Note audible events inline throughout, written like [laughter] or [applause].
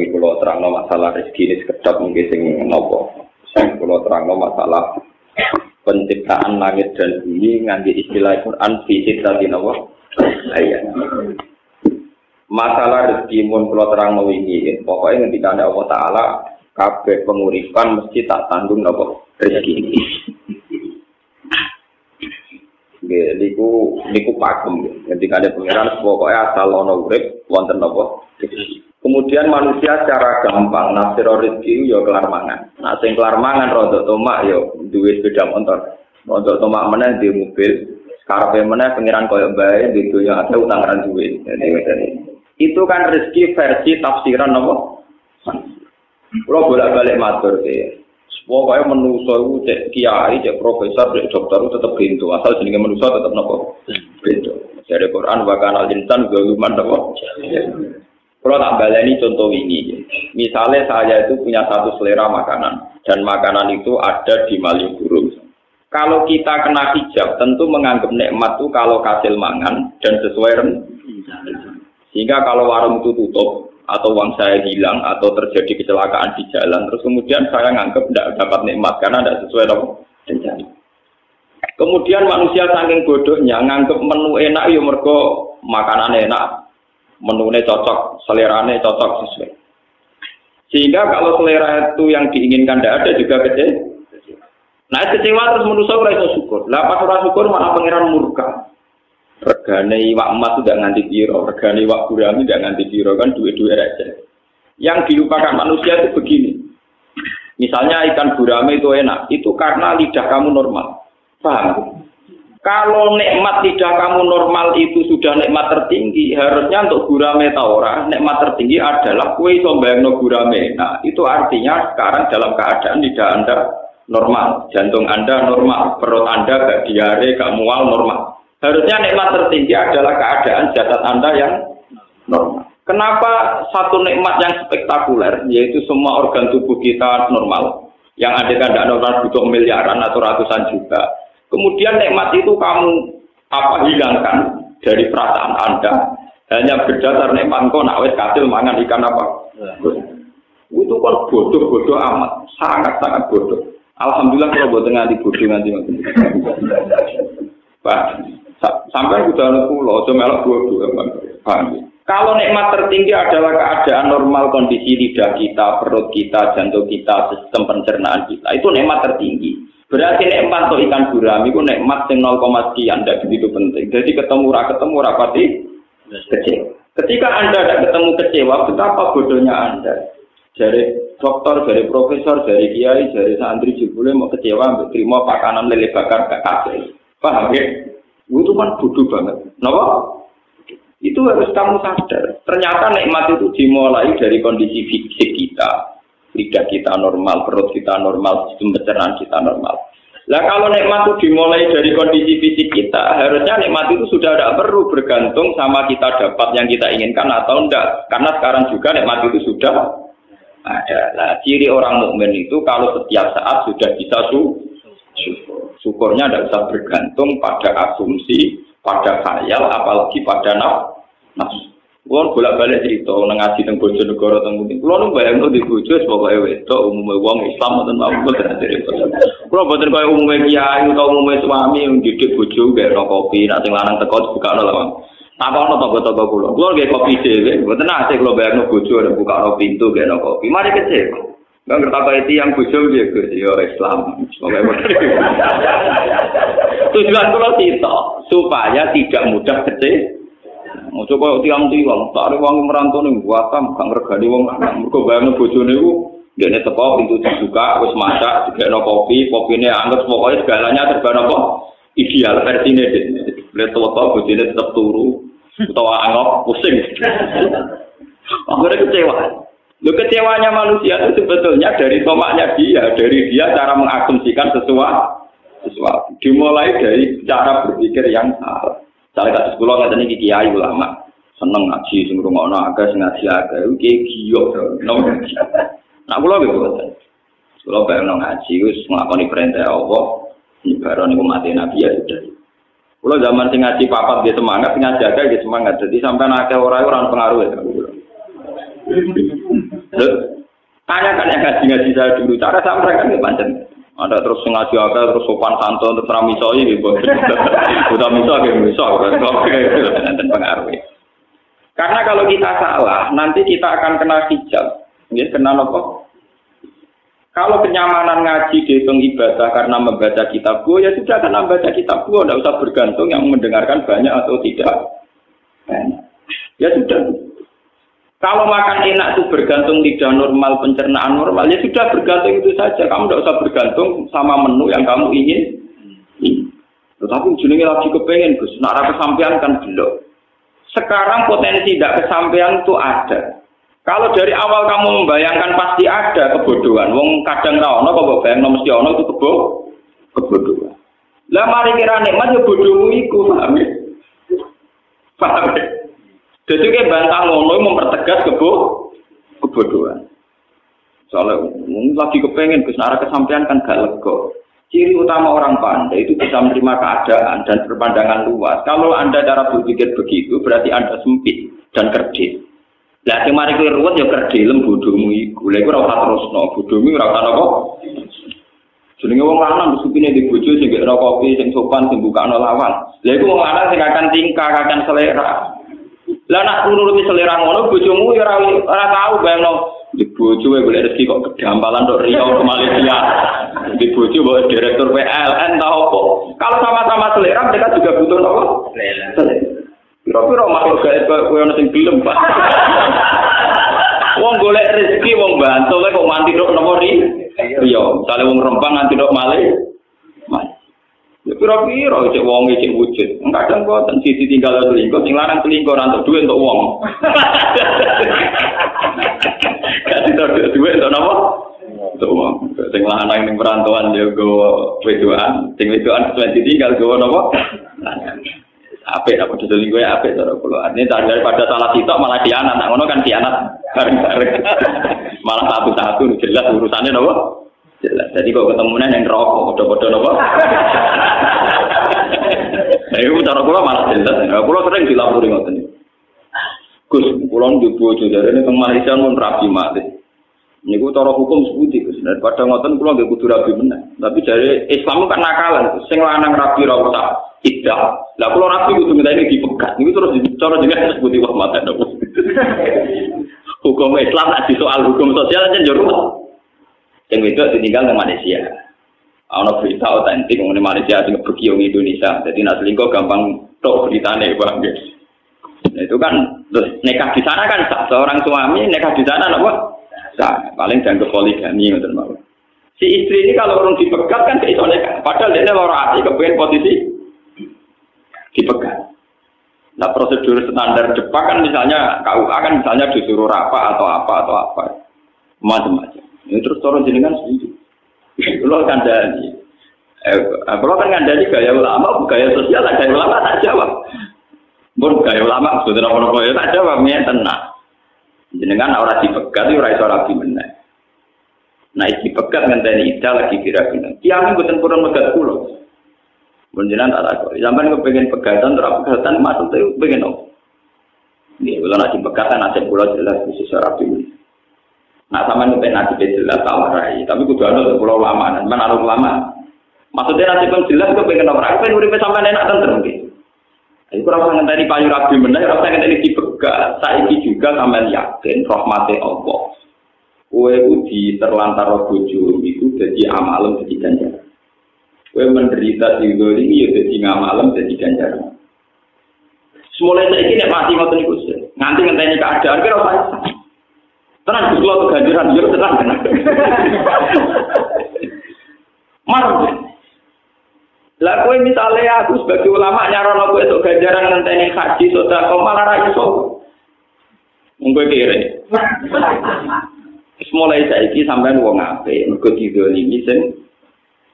iki kula terangno masalah rezeki ini sekedap mungkin sing nopo. Sing kula terangno masalah penciptaan langit dan bumi nganti istilah Quran fisik tadi nopo. Ayat. Masalah rezeki mun kula terangno wingi, pokoke ngendika Allah taala kabeh penguripan mesti tak tanggung nopo rezeki. Nggih, niku niku pakem. Ada pangeran pokoknya asal ono urip wonten napa? Kemudian manusia secara gampang nafsir rezeki yo kelar mangan. Nah sing kelar mangan rodok tomak yo duwe sepeda motor. Rodok tomak meneh di mobil. Karepe meneh pangeran koyo bae di dunya ada utang ran duwe. Jadi itu kan rezeki versi tafsiran napa? Kalau bolak-balik matur ke, Pokoknya manusia itu cek kiai, cek profesor, cek dokter itu tetap pintu. Asal jenenge manusia tetap nopo pintu. Dari Quran bahkan al insan galuman nopo. Kalau tak baleni contoh ini, misalnya saya itu punya satu selera makanan dan makanan itu ada di Malioboro. Kalau kita kena hijab, tentu menganggap nikmat itu kalau hasil mangan dan sesuai Sehingga kalau warung itu tutup, atau uang saya hilang atau terjadi kecelakaan di jalan terus kemudian saya nganggap tidak dapat nikmat karena tidak sesuai dengan Kemudian manusia saking bodohnya nganggap menu enak ya mergo makanan enak, menunya cocok, selerane cocok sesuai. Sehingga kalau selera itu yang diinginkan tidak ada juga kecewa. Nah kecewa terus menurut saya syukur. Lah pas syukur mana pangeran murka. Regane iwak emas tidak nganti piro, regane iwak gurami tidak nganti piro kan duit-duit aja. Yang dilupakan manusia itu begini. Misalnya ikan gurame itu enak, itu karena lidah kamu normal. Paham? Kalau nikmat lidah kamu normal itu sudah nikmat tertinggi, harusnya untuk gurame taura, nikmat tertinggi adalah kue sombayang no gurame. Nah, itu artinya sekarang dalam keadaan lidah Anda normal, jantung Anda normal, perut Anda gak diare, gak mual normal. Harusnya nikmat tertinggi adalah keadaan jasad Anda yang normal. Kenapa satu nikmat yang spektakuler, yaitu semua organ tubuh kita normal, yang ada kan tidak normal butuh miliaran atau ratusan juta. Kemudian nikmat itu kamu apa hilangkan dari perasaan Anda hanya berdasar nikmat kau nak wes kasil mangan ikan apa? Itu kan bodoh-bodoh amat, sangat-sangat bodoh. Alhamdulillah kalau buat nganti bodoh nganti Pak, Sampai kuda pulau, cuma melok dua-dua. Kalau nikmat tertinggi adalah keadaan normal kondisi lidah kita, perut kita, jantung kita, sistem pencernaan kita. Itu nikmat tertinggi. Berarti nikmat untuk ikan gurami itu nikmat yang 0, sekian, tidak begitu penting. Jadi ketemu ra ketemu rapati kecewa. Ketika Anda tidak ketemu kecewa, betapa bodohnya Anda. Dari dokter, dari profesor, dari kiai, dari santri jebule mau kecewa, terima pakanan lele bakar ke kafe. Paham ya? Itu kan bodoh banget. Kenapa? Itu harus kamu sadar. Ternyata nikmat itu dimulai dari kondisi fisik kita. Lidah kita normal, perut kita normal, sistem pencernaan kita normal. Lah kalau nikmat itu dimulai dari kondisi fisik kita, harusnya nikmat itu sudah tidak perlu bergantung sama kita dapat yang kita inginkan atau enggak. Karena sekarang juga nikmat itu sudah ada. Nah, ciri orang mukmin itu kalau setiap saat sudah bisa su syukur. Syukurnya tidak usah bergantung pada asumsi, pada khayal, apalagi pada nafsu. Kulon bolak balik cerita, ngaji tentang bojo negara tentang mungkin. Kulon bayang tuh di bojo, sebagai wedok umumnya uang Islam atau mau betul cerita. Kulon betul kayak umumnya kiai atau umumnya suami yang didik bojo no kopi, nanti lanang teko buka no lawang. Tak ono toko-toko kulo. Kulo kayak kopi dhewe, mboten nate kulo bayangno bojo buka no pintu no kopi. Mari kecil. Ngerti apa itu yang bujo dia gus, ya Islam. [laughs] Tujuan kalau kita supaya tidak mudah kecil. Mau coba tiang tiang, tak ada uang merantau nih, buatam, gak ngergani uang anak. Mereka bayangin nih, dia nih teko pintu dibuka, wis masak, juga no kopi, kopi ini anggap pokoknya segalanya serba nopo ideal versi ini. Lihat tua tua bojo ini tetap turu, atau anggap pusing. Akhirnya kecewa. Lo kecewanya manusia itu sebetulnya dari tomaknya dia, dari dia cara mengasumsikan sesuatu. sesuatu. Dimulai dari cara berpikir yang salah. Saya kasus pulau nggak tadi kiai ulama seneng ngaji, sing rumah agak, sing ngaji agak, kayak giyok, nomor Nah, pulau gitu, pulau pengen ngaji, wis ngelakoni perintah Allah, baru nih mati nabi ya sudah. Pulau zaman sing ngaji papat dia semangat, sing ngaji agak dia semangat, jadi sampai nakal orang orang pengaruh ya. Tanya kan yang ngaji-ngaji saya dulu, cara sampai kan pancen. Ada terus ngaji apa, terus sopan santun, terus ramiso ini, gitu. [laughs] Udah miso, gitu, miso, dan pengaruh. Karena kalau kita salah, nanti kita akan kena hijab. Ya, kena apa? Kalau kenyamanan ngaji dihitung ibadah karena membaca kitab gua, ya sudah karena membaca kitab gua, tidak usah bergantung yang mendengarkan banyak atau tidak. Ya sudah. Kalau makan enak itu bergantung tidak normal, pencernaan normal, ya sudah bergantung itu saja. Kamu tidak usah bergantung sama menu yang kamu ingin. Tetapi jenenge lagi kepengen, Gus. Nak kesampaian kan belum. Sekarang potensi tidak kesampaian itu ada. Kalau dari awal kamu membayangkan pasti ada kebodohan. Wong kadang ra ono kok bayang mesti ono itu kebo kebodohan. Lah mari kira nikmat ya bodohmu iku, paham ya? Paham ya? Jadi kayak bantah ngono mempertegas kebo kebodohan. Soalnya lagi kepengen ke arah kesampaian kan gak lego. Ciri utama orang pandai itu bisa menerima keadaan dan berpandangan luas. Kalau anda cara berpikir begitu, berarti anda sempit dan kerdil. Lah sing mari kowe ruwet ya kerdilem bodhomu iku. Lha iku ora usah terusno, bodhomu ora usah apa. Jenenge wong lanang supine di bojo sing gak kopi sing sopan sing bukakno lawang. Lha iku wong lanang akan tingkah, akan selera. Lah nak nuruti selera ngono bojomu ya ora ora tau bayangno di bojo wae golek rezeki kok kedampalan tok Riau ke Malaysia. Di bojo bawa direktur PLN tau apa. Kalau sama-sama selera mereka juga butuh apa? Selera. Kira-kira makhluk gaib kowe ono sing gelem, Pak. Wong golek rezeki wong bantu kok mati tok nopo ri. Iya, misale wong Rempang nganti tok Malaysia. Ya pira-pira cek wong cek wujud. Kadang boten sisi tinggal selingkuh, sing larang selingkuh ora untuk duit untuk wong. [laughs] Kasih tau duit untuk napa? Untuk wong. Sing lanang ning perantauan ya go wedoan, sing wedoan tinggal go napa? Apik apa selingkuh ya apik cara kula. Ini daripada salah sitok malah dianat. Nah, ngono kan dianat bareng-bareng. [laughs] malah satu-satu jelas urusannya napa? Jelas. Jadi kok ketemunya yang rokok, bodoh-bodoh nopo. Nah, itu cara kula malah jelas. Nah, kula sering dilapori ngoten. Gus, kula njuk bojo ini teng Malaysia mun rapi mati. Niku cara hukum seputi Gus. Daripada ngoten kula nggih kudu rapi meneh. Tapi dari Islam kan nakalan, sing lanang rapi ra usah tidak. Lah kula rapi kudu ngene dipegat. Niku terus cara jenengan seputi wah mata [laughs] Hukum Islam nek soal hukum sosial aja njur yang itu ditinggal ke Malaysia. Ono berita otentik mengenai Malaysia sing pergi Indonesia. Jadi nak selingkuh gampang tok beritane bang. Nah, itu kan terus nikah di sana kan seorang suami nikah di sana apa? Sah. Paling jangan poligami ngoten mawon. Si istri ini kalau orang dipegat kan iso nikah. Padahal dia lara hati kepengen posisi dipegat. Nah prosedur standar Jepang kan misalnya KUA kan misalnya disuruh apa atau apa atau apa macam-macam. Ini terus orang jenengan setuju. Kalau kan dari, eh, kalau kan ngandani gaya ulama, gaya sosial, gaya ulama tak jawab. Pun gaya ulama, sudah apa ya tak jawab, ya tenang. Jenengan orang dipegat, orang itu orang gimana? Nah, isi pegat ngenteni ida lagi kira-kira. Kiamin buatan kurang megat pulau. Menjenan tak tahu. Zaman gue pengen pegatan, terus pegatan masuk tuh pengen apa? Ini kalau nanti pegatan, nasib pulau jelas khusus orang gimana. Nah sama nih nanti jelas tawarai, tapi kudu ada pulau lama, dan mana ada lama. Maksudnya nanti pun jelas gue pengen orang, pengen udah sampai enak terus. Ini kurang sangat tadi payu rabi benar, kurang sangat tadi dipegat. Saiki juga sampai yakin rahmati Allah. Kue uji terlantar bojo itu jadi amalem jadi ganjar. Kue menderita di ini ya jadi ngamalem jadi ganjar. Semulai saya ini mati ngotot niku nganti ngenteni keadaan kira usah Tenang, Gus kalau keganjiran, ya tenang, tenang. Marah. Lah kowe misalnya aku sebagai ulama nyarono kowe untuk ganjaran ngenteni haji kok malah ra iso. Mungkin kira. Wis mulai saiki sampean wong apik, mergo didolimi sing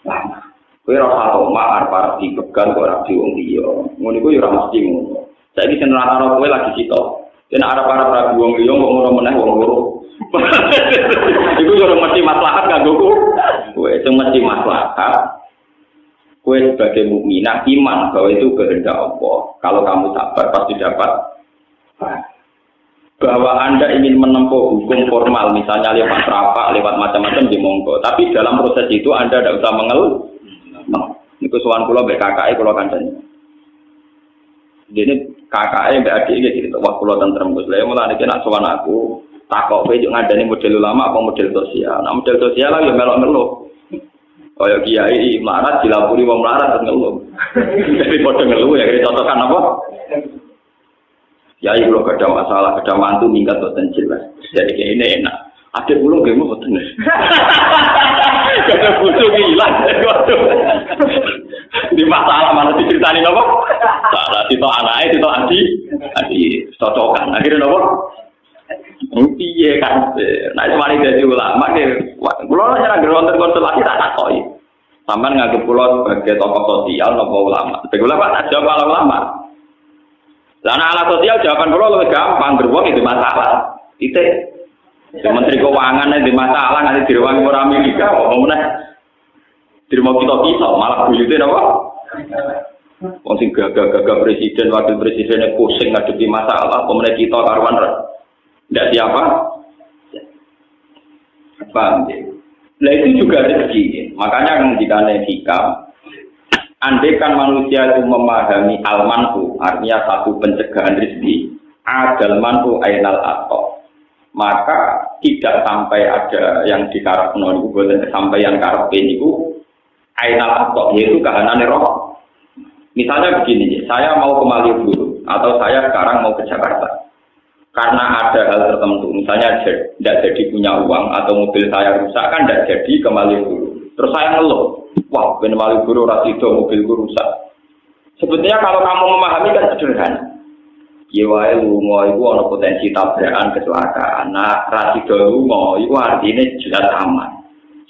lama. Kowe ora usah mak arep dipegang kok ora wong liya. Ngono ya ora mesti ngono. Saiki sing rata-rata kowe lagi sitok. Yen arep-arep ragu wong liya kok ngono meneh wong. [laughs] Iku yo mesti maslahat kanggo. Kowe itu mesti maslahat. Kowe sebagai mukminah iman bahwa itu kehendak Allah. Kalau kamu sabar pasti dapat. bahwa Anda ingin menempuh hukum formal, misalnya lewat rapat, lewat macam-macam di monggo. Tapi dalam proses itu Anda tidak usah mengeluh. Itu soal pulau BKKI pulau kancanya. Jadi KKI mbak adik gitu, wah pulau tentrem gus. Mulai nak soal aku, takok pe juga nih model ulama apa model sosial. Nah model sosial lah ya melok-melok. Kaya kiai melarat dilapuri wong melarat terus ngeluh. [laughs] Jadi padha ngeluh ya kira contohkan apa? Kiai kalau gak ada masalah, gak ada mantu minggat boten jelas. Jadi kayak ini enak. Ada pulau gak mau boten. [laughs] Gak ada butuh hilang. [laughs] Di masalah mana diceritain apa? Salah itu anaknya, itu adi, adi cocokan. Akhirnya apa? Piye kan? Nah, mari jadi ulama ke kulo ora nyerang wonten konstelasi tak takoki. Sampeyan nganggep kulo sebagai tokoh sosial nopo ulama? Sebagai ulama tak jawab ala ulama. Lah ala sosial jawaban kulo lebih gampang, beruang itu masalah. Itu Menteri Keuangan itu masalah nanti di ruang orang Amerika, mau mana? Di rumah kita kita malah buyutnya apa? Wong sing gagah-gagah presiden, wakil presidennya pusing ngadepi masalah, pemenang kita karuan tidak siapa? Paham ya? Nah itu juga rezeki. Makanya jika hikam, andai kan manusia itu memahami almanku, artinya satu pencegahan rezeki, adal mantu ainal atau maka tidak sampai ada yang dikarep non itu buatan kesampaian karep ini itu ainal atau yaitu kahanan roh. Misalnya begini, saya mau ke Malioboro atau saya sekarang mau ke Jakarta karena ada hal tertentu, misalnya tidak jadi punya uang atau mobil saya rusak kan tidak jadi kembali dulu. Terus saya ngeluh, wah ben guru rasido mobilku rusak. Sebetulnya kalau kamu memahami kan sederhana. Yewae ya lungo itu ada potensi tabrakan kecelakaan. Nah, rasido lungo itu artinya jelas aman.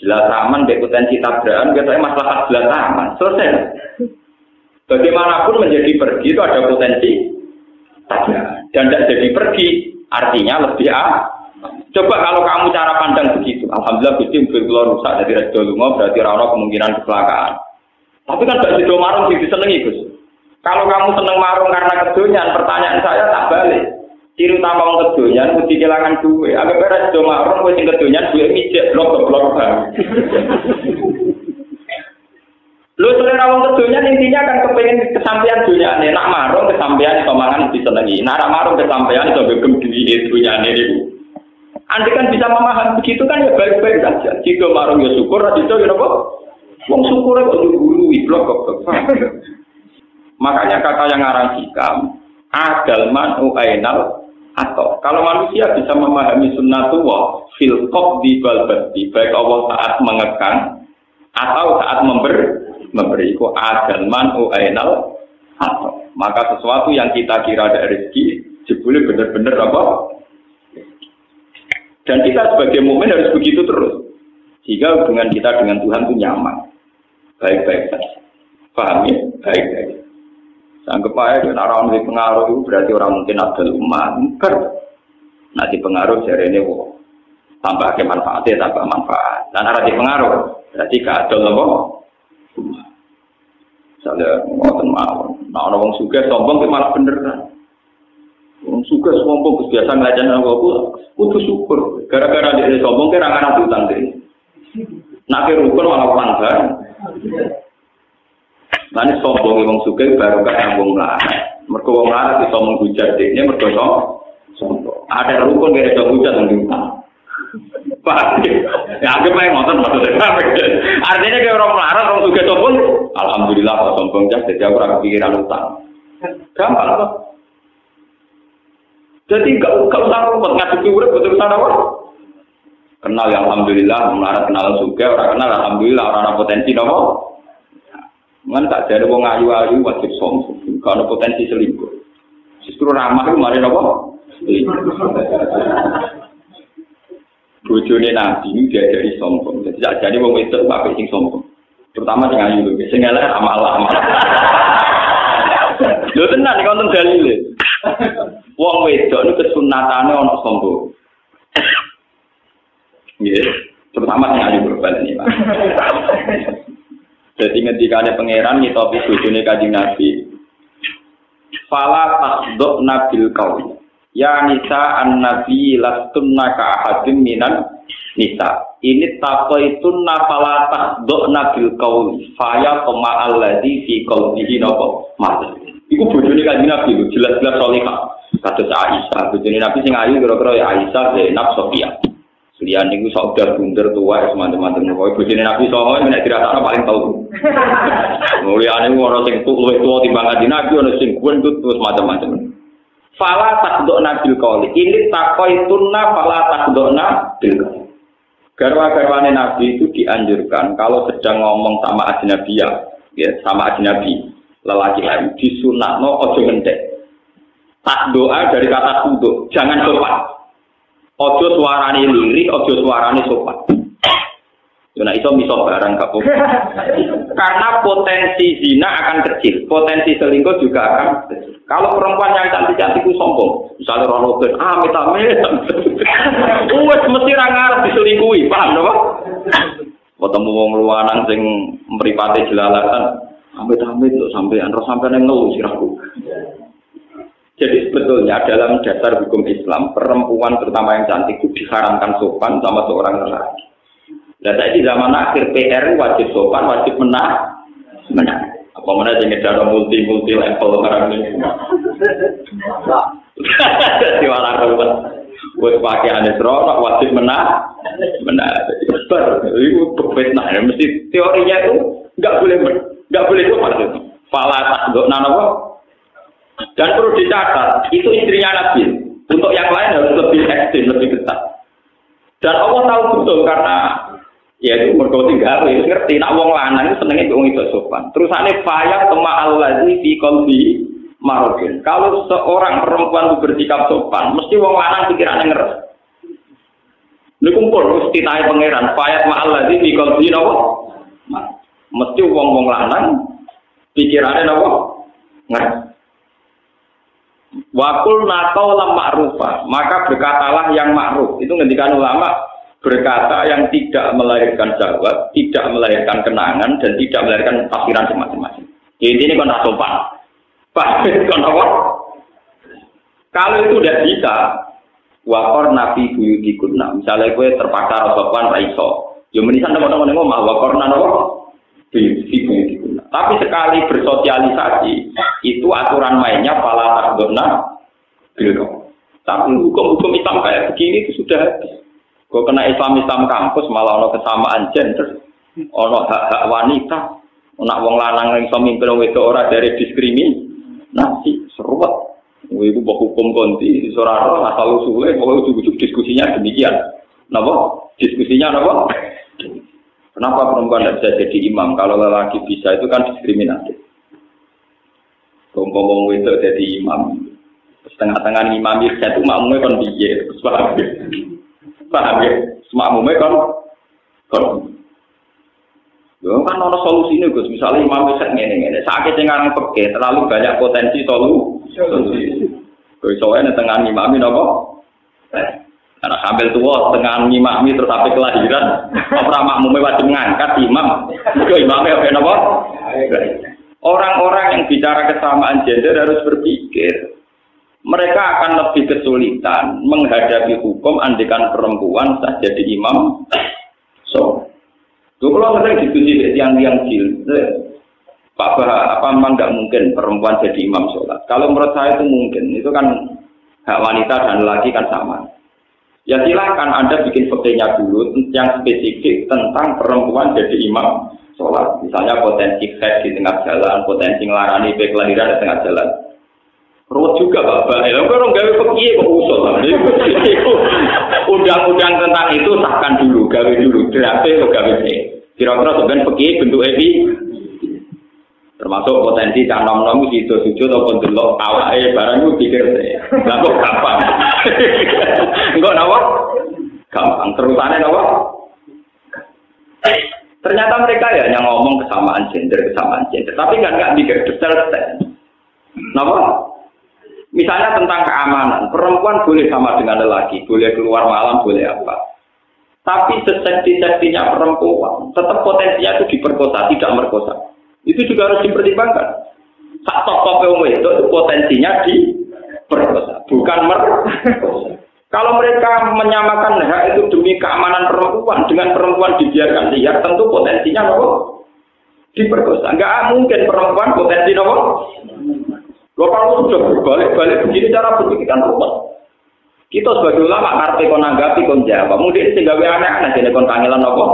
Jelas aman, dari potensi tabrakan, kita masalah jelas aman. Selesai. Bagaimanapun menjadi pergi itu ada potensi dan tidak jadi pergi, artinya lebih ah. Coba kalau kamu cara pandang begitu, alhamdulillah Gusti mobil kula rusak dari resto lunga berarti rano kemungkinan kecelakaan. Tapi kan gak sido marung sing disenengi Gus. Kalau kamu seneng marung karena kedonyan, pertanyaan saya tak balik. Ciri utama wong kedonyan mesti kehilangan duit. Agak beres do marung kowe sing kedonyan duit mijek blok blok Lu selera wong kedunya intinya kan kepengen kesampaian dunia nih. Nak marung kesampaian itu mangan disenengi. Nak marung kesampaian itu begem dunia dunia nih. Anda kan bisa memahami begitu kan ya baik-baik saja. Jika marung ya syukur, itu ya apa? Wong syukur kok dulu blok kok. Makanya kata yang ngarang hikam, adal man uainal atau kalau manusia bisa memahami sunnatullah fil di balbati baik Allah saat mengekang atau saat member memberi ku adan man ainal atau maka sesuatu yang kita kira ada rezeki jebule benar-benar apa? Dan kita sebagai mukmin harus begitu terus. Sehingga hubungan kita dengan Tuhan itu nyaman. Baik-baik saja. Paham ya? Baik-baik. Sanggup aja, orang di pengaruh itu berarti orang mungkin ada umat. Nah di pengaruh jadi ini, wow. tambah ke manfaatnya, tambah manfaat. Dan ada di pengaruh, berarti gak ada Misalnya ngoten mawon. Nah orang suka sombong ke malah bener kan. Wong suka sombong biasa ngelajan aku kudu syukur. Gara-gara dia sombong kira ngarang utang deh. Nak rukun malah langgar. Nanti sombong wong suka baru kan wong lah. Mereka wong lah bisa menghujat. Ini mereka sombong. Ada rukun gak ada hujat yang diutang. Ya aku pengen nonton maksudnya. Artinya kayak orang melarat, orang suka sombong. Alhamdulillah kalau sombong jadi aku orang kepikiran utang. Gampang kok. Jadi gak gak usah rumput ngadepi urip betul betul apa? Kenal ya alhamdulillah, melarat kenal suka, orang kenal alhamdulillah, orang potensi nopo. Ngan tak jadi wong ayu-ayu wajib sombong, kalau potensi selingkuh. Justru ramah itu mari nopo. Bojone nabi ini dia dari sombong. Jadi tak jadi wong itu bapak sing sombong. Terutama sing ayu lho, sing elek amal-amal. [laughs] Lho tenan iki wonten dalile. Wong wedok niku kesunatane ana sombong. Nggih, terutama sing ayu berbalik ini, Pak. [laughs] Jadi ngendikane pangeran nyitopi bojone Kanjeng Nabi. Fala tasdok nabil kaum. Ya nisa an nabi lastunna ka ahadim minan nisa. Ini tapo itu nafala takdok nabil kauli. Faya koma alladhi fi kaulihi nopo. Mati. Iku bojone kanjeng Nabi jelas-jelas solihah. Kados Aisyah, bojone Nabi sing ayu kira-kira ya Aisyah, Zainab, Sofia. Lian niku sok udah bunder tua teman-teman teman. bojone Nabi songo nek dirasakno paling tau. [laughs] Mulyane ora sing luwih tuwa timbang kanjeng Nabi ana sing kuwen terus macam-macam. Fala takdokna bil kauli. Ini takoi tunna fala takdokna bil kauli. Garwa-garwane Nabi itu dianjurkan kalau sedang ngomong sama ajnabiyah, ya, sama ajnabi, lelaki lain, disunatno ojo ngendek. Tak doa dari kata kuduk, jangan sopan. Ojo suarane lirik, ojo suarane sopan. Nah itu misal barang kamu. [laughs] Karena potensi zina akan kecil, potensi selingkuh juga akan kecil. Kalau perempuan yang cantik-cantik itu sombong, misalnya Rono Ben, ah amit amit, [laughs] wes mesti rangar diselingkuhi, paham dong? Ketemu wong luanan sing meripati jelalatan, amit amit untuk sampai anro sampai ngeluh siraku. Jadi sebetulnya dalam dasar hukum Islam, perempuan terutama yang cantik itu diharamkan sopan sama seorang lelaki. Dan di zaman akhir PR wajib sopan, wajib menang, menang. Apa mana jadi cara multi multi level sekarang ini? Jadi malah ruwet. Buat pakai aneh wajib menang, menang. Ber, itu berfitnah. Mesti teorinya itu nggak boleh nggak boleh sopan itu. Fala tak nana Dan perlu dicatat, itu istrinya Nabi. Untuk yang lain harus lebih ekstrim, lebih ketat. Dan Allah tahu betul karena Ya itu mergo tinggal wis ngerti nak wong lanang senenge wong itu sopan. Terusane faya kema allazi fi qalbi marodin. Kalau seorang perempuan bersikap sopan, mesti wong lanang pikirannya ngeres. Ini kumpul mesti naik pangeran faya kema allazi fi qalbi nawa. Mesti wong-wong lanang pikirannya nawa ngeres. Wakul nakau lam ma'rufa, maka berkatalah yang ma'ruf. Itu ngendikan ulama, berkata yang tidak melahirkan jawab, tidak melahirkan kenangan, dan tidak melahirkan tafsiran semacam-macam. Jadi ini kan sopan. Pak, [laughs] apa? Kalau itu tidak bisa, wakor nabi buyuti kunna. Misalnya gue terpaksa sopan raiso. Ya menisan teman-teman ngomong, wakor nana buyuti buyuti kunna. Tapi sekali bersosialisasi, itu aturan mainnya pala takdona. Tapi hukum-hukum Islam kayak begini itu sudah habis. Kok kena Islam Islam kampus malah ono kesamaan gender, ono hak hak wanita, nak wong lanang yang iso mimpin wong itu ora dari diskriminasi, seruat. Ibu bawa hukum konti, seorang asal usulnya, pokoknya ujuk-ujuk diskusinya demikian. Napa? Diskusinya napa? Kenapa perempuan tidak bisa jadi imam? Kalau lelaki bisa itu kan diskriminatif. Ngomong itu jadi imam. Setengah-tengah imam itu makmumnya kan biye, terus Paham ya? Semakmume kan kan Ya kan solusi ini Gus. Misalnya imam bisa ngene ngene. Sakit yang peke terlalu banyak potensi solu. Solusi. Kau soalnya tengah imam ini apa? Karena sambil tua tengah imam terus sampai kelahiran. Apa makmumnya wajib mengangkat imam? Kau imamnya apa apa? Orang-orang yang bicara kesamaan gender harus berpikir mereka akan lebih kesulitan menghadapi hukum andikan perempuan saja jadi imam. So, itu kalau sering diskusi dengan tiang cil, Pak Bah, apa memang nggak mungkin perempuan jadi imam sholat? Kalau menurut saya itu mungkin, itu kan hak wanita dan laki kan sama. Ya silahkan Anda bikin faktornya dulu yang spesifik tentang perempuan jadi imam sholat. Misalnya potensi head di tengah jalan, potensi ngelarani baik kelahiran di tengah jalan. Ruwet juga bapak. Ya, orang gawe pekie kok usul. Undang-undang tentang itu sahkan dulu, gawe dulu. Draft atau gawe Kira-kira sebenarnya pekie bentuk ini termasuk potensi cak nom nom itu sujud ataupun delok awake barang itu pikir saya lah kok gampang? Enggak nawa gampang. Terusannya nawa ternyata mereka ya yang ngomong kesamaan gender kesamaan gender. Tapi nggak nggak mikir detail detail nawa Misalnya tentang keamanan, perempuan boleh sama dengan lelaki, boleh keluar malam, boleh apa. Tapi sesekti-sektinya perempuan, tetap potensinya itu diperkosa, tidak merkosa. Itu juga harus dipertimbangkan. Tak tokoh itu, itu potensinya di perkosa, bukan merkosa. Kalau mereka menyamakan hak itu demi keamanan perempuan dengan perempuan dibiarkan liar, tentu potensinya apa? Diperkosa. Enggak mungkin perempuan potensi apa? Lo kalau sudah berbalik-balik begini cara berpikir kan ruwet. Kita sebagai ulama ngerti kon nanggapi kon jawab. Mungkin sing gawe aneh-aneh dene kon kangelan apa?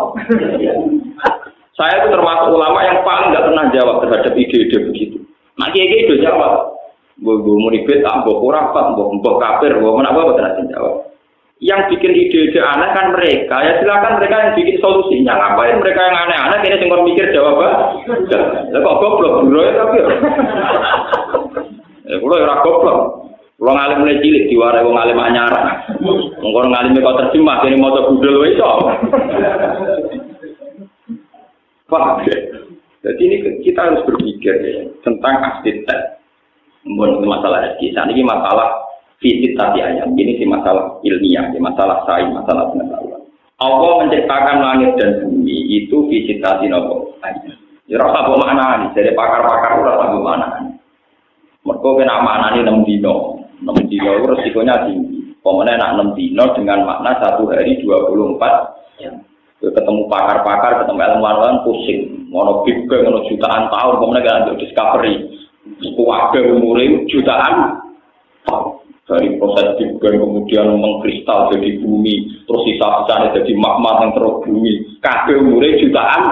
[laughs] Saya itu termasuk ulama yang paling nggak pernah jawab terhadap ide-ide begitu. Nah, kiai itu jawab. Gue gue mau ribet, ah, gue kurafat, gue gue kafir, gue mana gue betul jawab. Yang bikin ide-ide aneh kan mereka. Ya silakan mereka yang bikin solusinya. Ngapain mereka yang aneh-aneh? Kini cuma mikir jawab apa? Lah kok goblok bro ya tapi. [laughs] Ya kulo ya goblok. Kulo ngalim mulai cilik diwarai wong alim anyar. Mengko ngalim kok terjemah kene maca budel wae iso. Jadi ini kita harus berpikir ya, tentang arsitek. Bukan masalah. Saat ini masalah fisik tadi ayam. Ini sih masalah ilmiah, ini masalah sains, masalah pengetahuan. Allah menciptakan langit dan bumi itu visitasi nopo ayam. Ya rasa apa mana nih? Jadi pakar-pakar rasa apa mana? Mereka kena mana nih enam dino. 6 dino itu resikonya tinggi. Pemenang nak 6 dino dengan makna satu hari 24 jam. Ketemu pakar-pakar, ketemu ilmuwan pusing. Ngono big bang, jutaan tahun, pemenang gak ada discovery. Kuwabe umurnya jutaan tahun. Dari proses Bang kemudian mengkristal jadi bumi, terus sisa-sisanya jadi magma yang terus bumi. Kabeh umurnya jutaan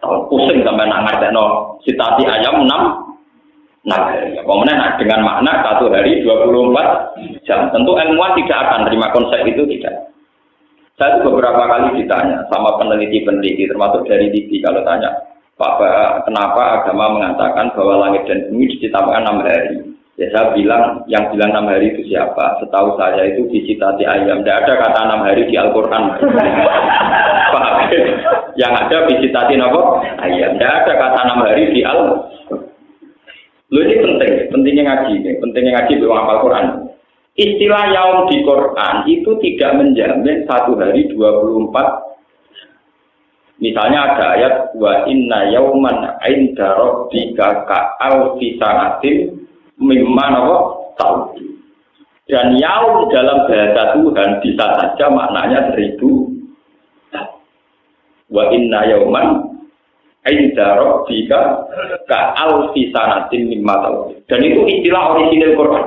tahun pusing sampai nak ngerti sitasi ayam 6 nagari. Kemudian nah, dengan makna satu hari 24 jam. Tentu ilmuwan tidak akan terima konsep itu tidak. Saya itu beberapa kali ditanya sama peneliti-peneliti termasuk dari TV kalau tanya, Pak, kenapa agama mengatakan bahwa langit dan bumi diciptakan enam hari? Ya saya bilang, yang bilang enam hari itu siapa? Setahu saya itu visitasi ayam. Tidak ada kata enam hari di Al-Quran. [laughs] Pak, yang ada visitasi apa? Ayam. Tidak ada kata enam hari di Al-Quran. Lo ini penting, pentingnya ngaji, pentingnya ngaji di hafal Quran. Istilah yaum di Quran itu tidak menjamin satu hari 24 Misalnya ada ayat wa inna yauman inda rabbika ka alfi sanatin mimma nawa tahu. Dan yaum dalam bahasa Tuhan bisa saja maknanya seribu Wa inna yauman Ainda rabbika ka alfi mimma Dan itu istilah orisinil Quran.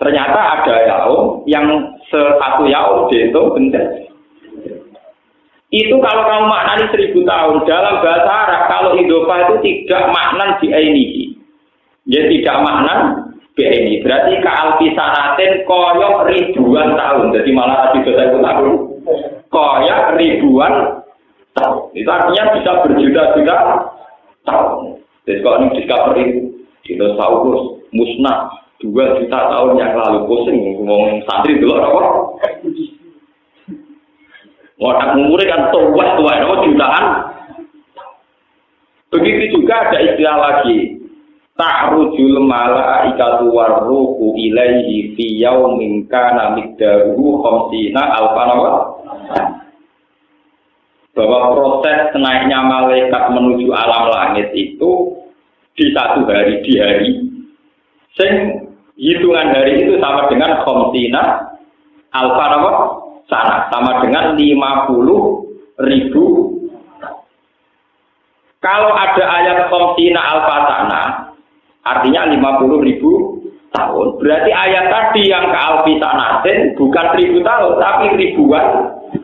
Ternyata ada yaum yang satu yaum itu benda. Itu kalau kamu maknani seribu tahun dalam bahasa Arab kalau Indopa itu tidak maknan di ini. Ya tidak maknan ini. Berarti ke alfi sanatin koyok ribuan tahun. Jadi malah tadi saya tahun. Koyok ribuan tahun. Itu artinya bisa berjuta-juta tahun. Jadi kalau ini discovery dinosaurus musnah dua juta tahun yang lalu pusing ngomong santri dulu apa? Orang umurnya kan tua tua, itu jutaan. Begitu juga ada istilah lagi. Ta'rujul malaikatu warruhu ilaihi fi yaumin kana miqdaruhu khamsina bahwa proses naiknya malaikat menuju alam langit itu di satu hari di hari sing hitungan hari itu sama dengan khomsina alfa apa? sana. Sama dengan 50 ribu. Kalau ada ayat khomsina alfa sana artinya 50 ribu tahun. Berarti ayat tadi yang ke alfi sanatin bukan ribu tahun tapi ribuan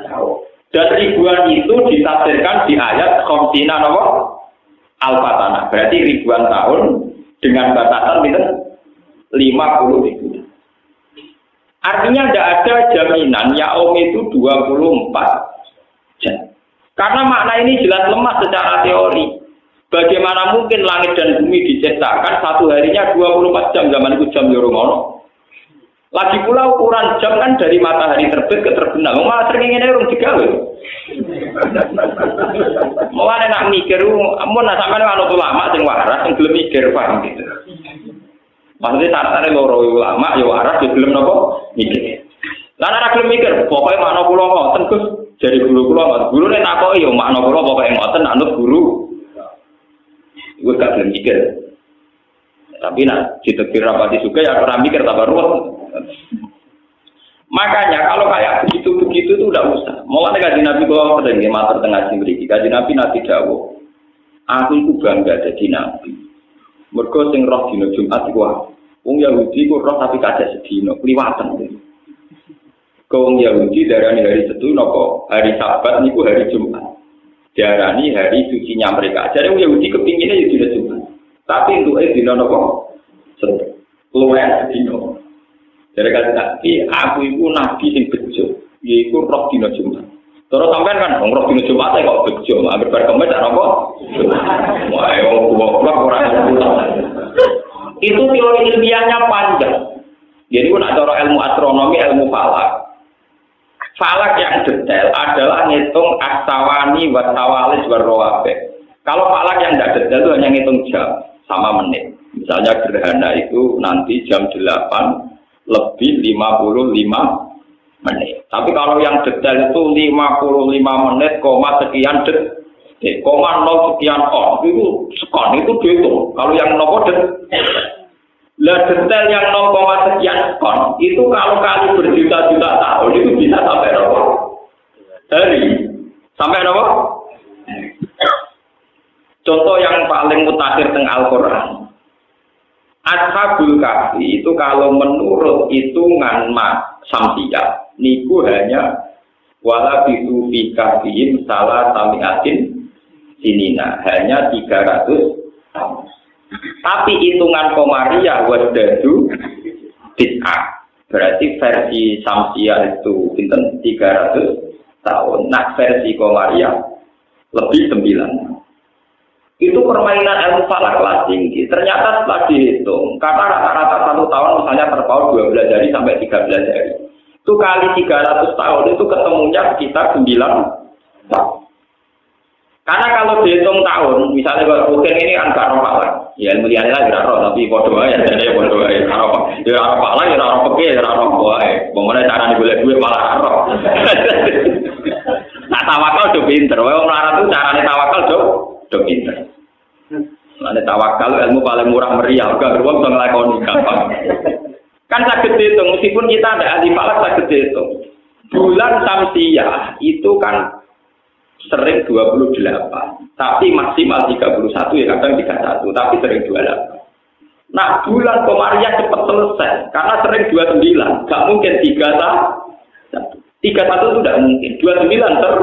tahun dan ribuan itu ditafsirkan di ayat Khomsina nopo Al-Fatana. Berarti ribuan tahun dengan batasan itu 50 ribu. Artinya tidak ada jaminan Yaum itu 24 jam. Karena makna ini jelas lemah secara teori. Bagaimana mungkin langit dan bumi diciptakan satu harinya 24 jam zaman itu jam Yoromono. Lagi pula ukuran jam kan dari matahari terbit ke terbenam. Malah sering ingin urung digawe. Mulane nak mikir, mun nak sampean ana ulama sing waras sing gelem mikir paham gitu. Maksudnya syaratnya loro ulama ya waras ya gelem napa mikir. Lah nek gelem mikir, pokoke makna kula ngoten Gus, jadi guru kula ngoten. Guru nek takoki ya makna kula pokoke ngoten anut guru. Iku gak gelem mikir. Tapi nak ditekir rapati juga ya orang mikir tambah. Makanya kalau kayak begitu-begitu itu udah usah. Mulai kaji Nabi kalau sering mater tengah simriki. Kaji Nabi Nabi Dawo. Aku itu bangga jadi Nabi. Mereka sing roh dino Jumat itu Wong Yahudi ku roh tapi kada sedino, kliwatan. Kau Yahudi darani hari Setu nopo hari Sabat niku hari Jumat. Darani hari sucinya mereka. Jadi Wong Yahudi kepinginnya ya tidak Jumat. Tapi untuk eh dino nopo, luwes dino. Dari kata nabi, aku itu nabi sing bejo, yaitu roh dino jumat. Terus sampean kan, dong roh dino jumat kok bejo, ambil berkemet tak apa? Wah, yang tua tua orang Itu teori ilmiahnya panjang. Jadi pun ada ilmu astronomi, ilmu falak. Falak yang detail adalah ngitung astawani, wasawalis, warroabe. Kalau falak yang tidak detail itu hanya ngitung jam sama menit. Misalnya gerhana itu nanti jam 8 lebih 55 menit. Tapi kalau yang detail itu 55 menit, koma sekian detik, koma nol sekian on, itu sekon, itu dihitung. Kalau yang nol lah detail yang 0, sekian kon itu kalau kali berjuta-juta tahun itu bisa sampai berapa? Hari sampai berapa? Contoh yang paling mutakhir tentang Al-Quran. Ashabul Kahfi itu kalau menurut hitungan mak samsia, niku hanya wala bisu fi kahfihim salah samiatin sinina hanya 300 tahun. Tapi hitungan komaria wasdadu bid'ah. Berarti versi samsia itu pinten 300 tahun. Nah versi komaria lebih 9 itu permainan ilmu falak kelas tinggi. Ternyata setelah dihitung, karena rata-rata satu tahun misalnya terpaut 12 hari sampai 13 hari. Itu kali 300 tahun itu ketemunya sekitar 9 tahun. Karena kalau dihitung tahun, misalnya kalau mungkin ini kan gak. Ya ilmu liane lah gak roh, tapi bodoh aja. Jadi bodoh aja. Kalau ya roh falak, ya roh ya roh bodoh Bagaimana cara boleh duit malah roh. [laughs] Nah tawakal udah pinter. Wong melarat tuh caranya tawakal udah pinter. Ada tawakal ilmu paling murah meriah, gak beruang bisa ngelakoni gampang. Kan sakit itu, meskipun kita ada ahli falak sakit itu. Bulan Samsiah itu kan sering 28, tapi maksimal 31 ya kadang 31, tapi sering 28. Nah bulan Komariah cepat selesai, karena sering 29, gak mungkin 31. 31 itu tidak mungkin, 29 ter.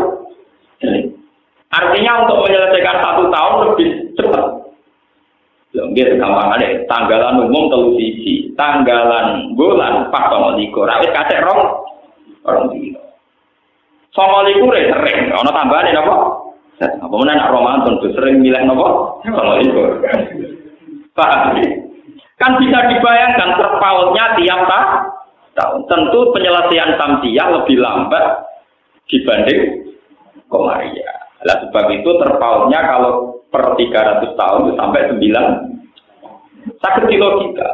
Artinya untuk menyelesaikan satu tahun lebih cepat. Lho, nggih gampangane tanggalan umum telu siji, tanggalan bulan pas sama likur. Awit kacek rong rong dino. Sama likur sering, ana tambahane napa? Apa mana nak Ramadan tuh sering milih napa? Sama likur. [laughs] Paham? Kan bisa dibayangkan terpautnya tiap tahun. Tentu penyelesaian samsiah lebih lambat dibanding Komaria. Nah, sebab itu terpautnya kalau per 300 tahun sampai 9 sakit di logika.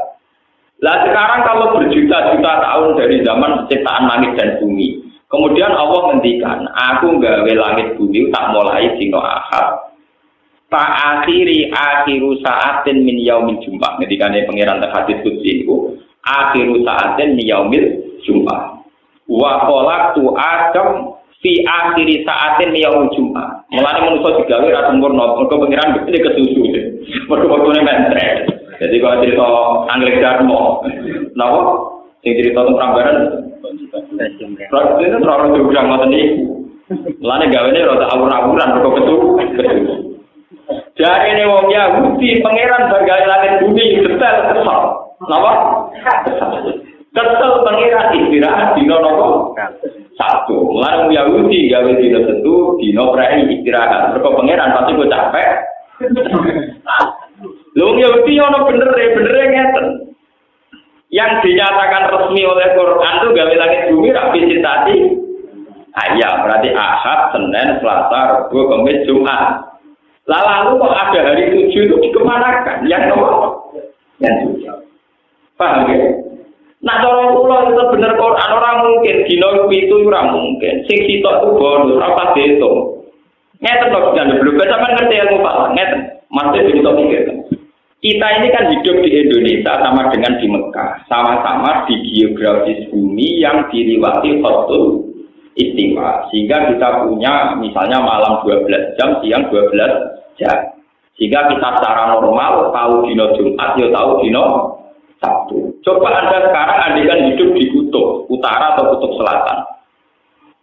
Lah sekarang kalau berjuta-juta tahun dari zaman penciptaan langit dan bumi, kemudian Allah ngendikan, aku gawe langit bumi tak mulai dino ahad. Tak akhiri akhiru saatin min yaumil. Ketika ini pengiran hadis kudsi itu, akhiru saatin min yaumil jumpah. Wa tu adam fi akhiri saatin yaumul jumat. Mulane manusa digawe ra sempurna, mergo pengiran gede kesusu. Mergo waktune mentre. Jadi kalau cerita Anggrek Darmo, napa? Sing cerita tentang Prambanan. Proses itu terlalu diulang ngoten niku. Mulane gawene rada awur-awuran mergo kesusu. Jadi ini wong Yahudi pangeran bagai langit bumi detail kesal. Napa? Kesel pangeran istirahat dino nopo? Satu. Lalu Yahudi gawe dino tentu dino prei istirahat. Mereka pangeran pasti gue capek. Lu Yahudi ono bener ya bener ngeten. Yang dinyatakan resmi oleh Quran itu gawe langit bumi rapi visitasi ayam. Berarti Ahad, Senin, Selasa, Rabu, Kamis, Jumat. Lalu kok ada hari tujuh itu dikemanakan? Yang nomor? Yang tujuh. Paham ya? Nah cara kula itu bener Quran orang mungkin dino itu ora mungkin. Sing sitok itu bonus ora pas dihitung. Ngeten kok jangan belum sampean ngerti ilmu falak ngeten. Masih bisa mikir. Kita ini kan hidup di Indonesia sama dengan di Mekah, sama-sama di geografis bumi yang diliwati khotul istiwa. Sehingga kita punya misalnya malam 12 jam, siang 12 jam. Sehingga kita secara normal tahu dino Jumat, ya tahu dino Sabtu. Coba Anda sekarang andikan hidup di kutub utara atau kutub selatan.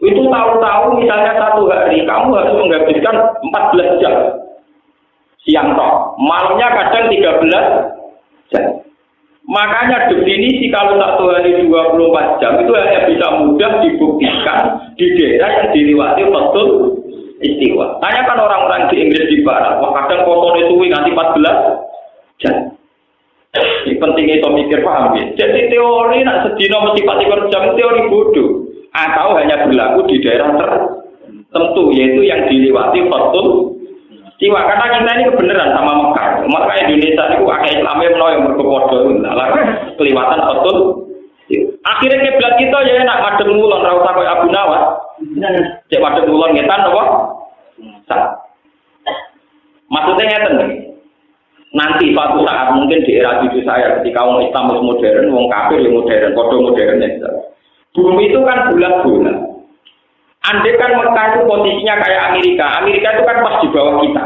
Itu tahu-tahu misalnya satu hari kamu harus menghabiskan 14 jam siang toh. Malamnya kadang 13 jam. Makanya definisi kalau satu hari 24 jam itu hanya bisa mudah dibuktikan di daerah yang dilewati betul istiwa. Tanyakan orang-orang di Inggris di Barat, kadang kotor itu nanti 14 jam. Ini pentingnya itu mikir paham ya. Jadi teori nak sedino mesti 14 jam teori bodoh. Atau hanya berlaku di daerah tertentu yaitu yang dilewati betul Siwa karena kita ini kebenaran sama Mekah. Maka Indonesia itu akhirnya Islamnya menawa yang berkepodo. Keliwatan betul. Akhirnya kiblat kita ya enak madem ngulon ra usah Abu Nawas. Cek madem ngulon ngetan apa? Maksudnya ngeten Nanti suatu saat mungkin di era cucu saya ketika orang Islam modern, wong kafir yang modern, kode modern ya. Bumi itu kan bulat-bulat. Andai kan Mekah itu posisinya kayak Amerika, Amerika itu kan pas di bawah kita,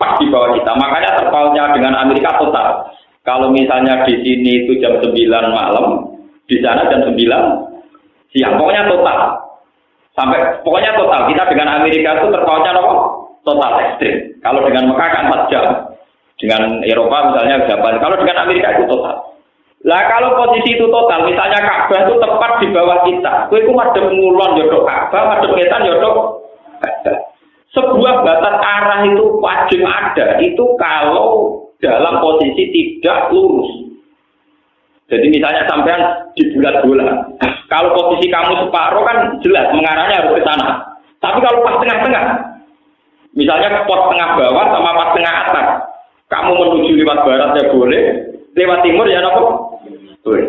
pas di bawah kita. Makanya terpautnya dengan Amerika total. Kalau misalnya di sini itu jam 9 malam, di sana jam 9 siang. Pokoknya total. Sampai pokoknya total. Kita dengan Amerika itu terpautnya apa? Total ekstrim. Kalau dengan Mekah kan 4 jam. Dengan Eropa misalnya Japan. Kalau dengan Amerika itu total. Lah kalau posisi itu total, misalnya Ka'bah itu tepat di bawah kita, kowe itu madhep ngulon ya Ka'bah, madhep yodok ya Sebuah batas arah itu wajib ada, itu kalau dalam posisi tidak lurus. Jadi misalnya sampean di bulat bola, kalau posisi kamu separuh kan jelas mengarahnya harus ke sana. Tapi kalau pas tengah-tengah, misalnya pos tengah bawah sama pas tengah atas, kamu menuju lewat barat ya boleh, lewat timur ya nopo boleh.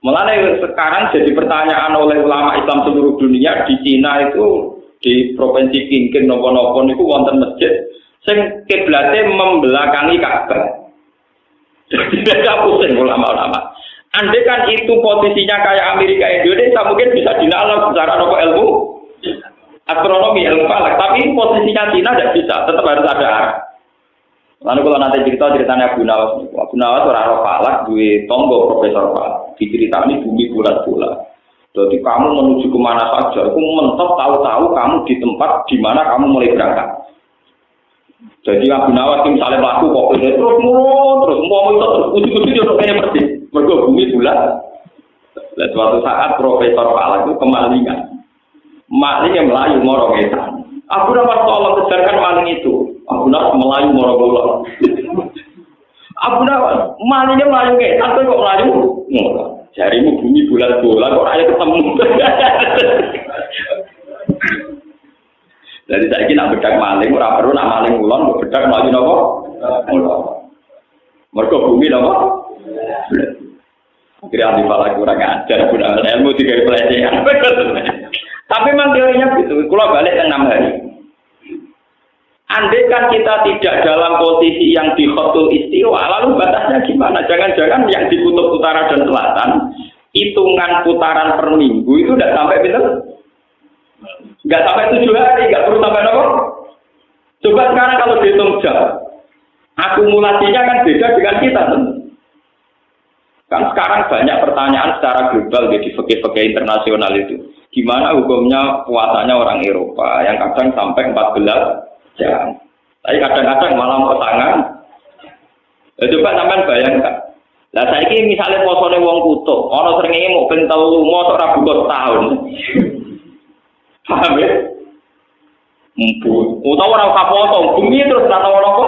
Mulai sekarang jadi pertanyaan oleh ulama Islam seluruh dunia di Cina itu di provinsi Kinkin nopo-nopo itu wonten masjid sing kiblatnya membelakangi Ka'bah. Tidak pusing ulama-ulama. Andai kan itu posisinya kayak Amerika Indonesia mungkin bisa dinalar secara nopo ilmu astronomi ilmu tapi posisinya Cina tidak bisa, tetap harus ada arah. Lalu kalau nanti cerita ceritanya Abu Nawas, Abu Nawas orang roh falak, dua tonggo Profesor Falak. Diceritani bumi bulat-bulat. Jadi kamu menuju ke mana saja, aku mentok tahu-tahu kamu di tempat di mana kamu mulai berangkat. Jadi Abu Nawas misalnya melaku kok terus murun terus mau itu terus ujung-ujung jodoh kayaknya persis. Mergo bumi bulat. Dan suatu saat Profesor Falak itu kemalingan. Maling yang melayu morong Aku dapat tolong kejarkan maling itu. Abu Nawas melayu moro bola. Abu Nawas malingnya melayu kayak tapi kok melayu? Jarimu bumi bulan bola kok ayo ketemu. Jadi saya kira bedak maling, ora perlu nak maling ulon, bedak melayu nopo? Mereka bumi nopo? Kira di pala kurang ajar, kurang ilmu tiga pelecehan. Tapi memang teorinya gitu. Kalau balik ke enam hari, Andai kan kita tidak dalam posisi yang di khotul istiwa, lalu batasnya gimana? Jangan-jangan yang di kutub utara dan selatan, hitungan putaran per minggu itu tidak sampai betul? Nggak sampai tujuh hari, nggak perlu sampai apa? Coba sekarang kalau dihitung jam, akumulasinya kan beda dengan kita. Kan sekarang banyak pertanyaan secara global di fakir-fakir internasional itu. Gimana hukumnya puasanya orang Eropa yang kadang sampai 14 jam. Tapi kadang-kadang malam ke tangan. Ya, coba sampean bayangkan. Lah saiki misalnya posone wong kutub, ana srengenge mau ben telu, mosok ra buka tahun. [laughs] Paham ya? Mpu. Utawa ora usah bumi terus ora tau apa.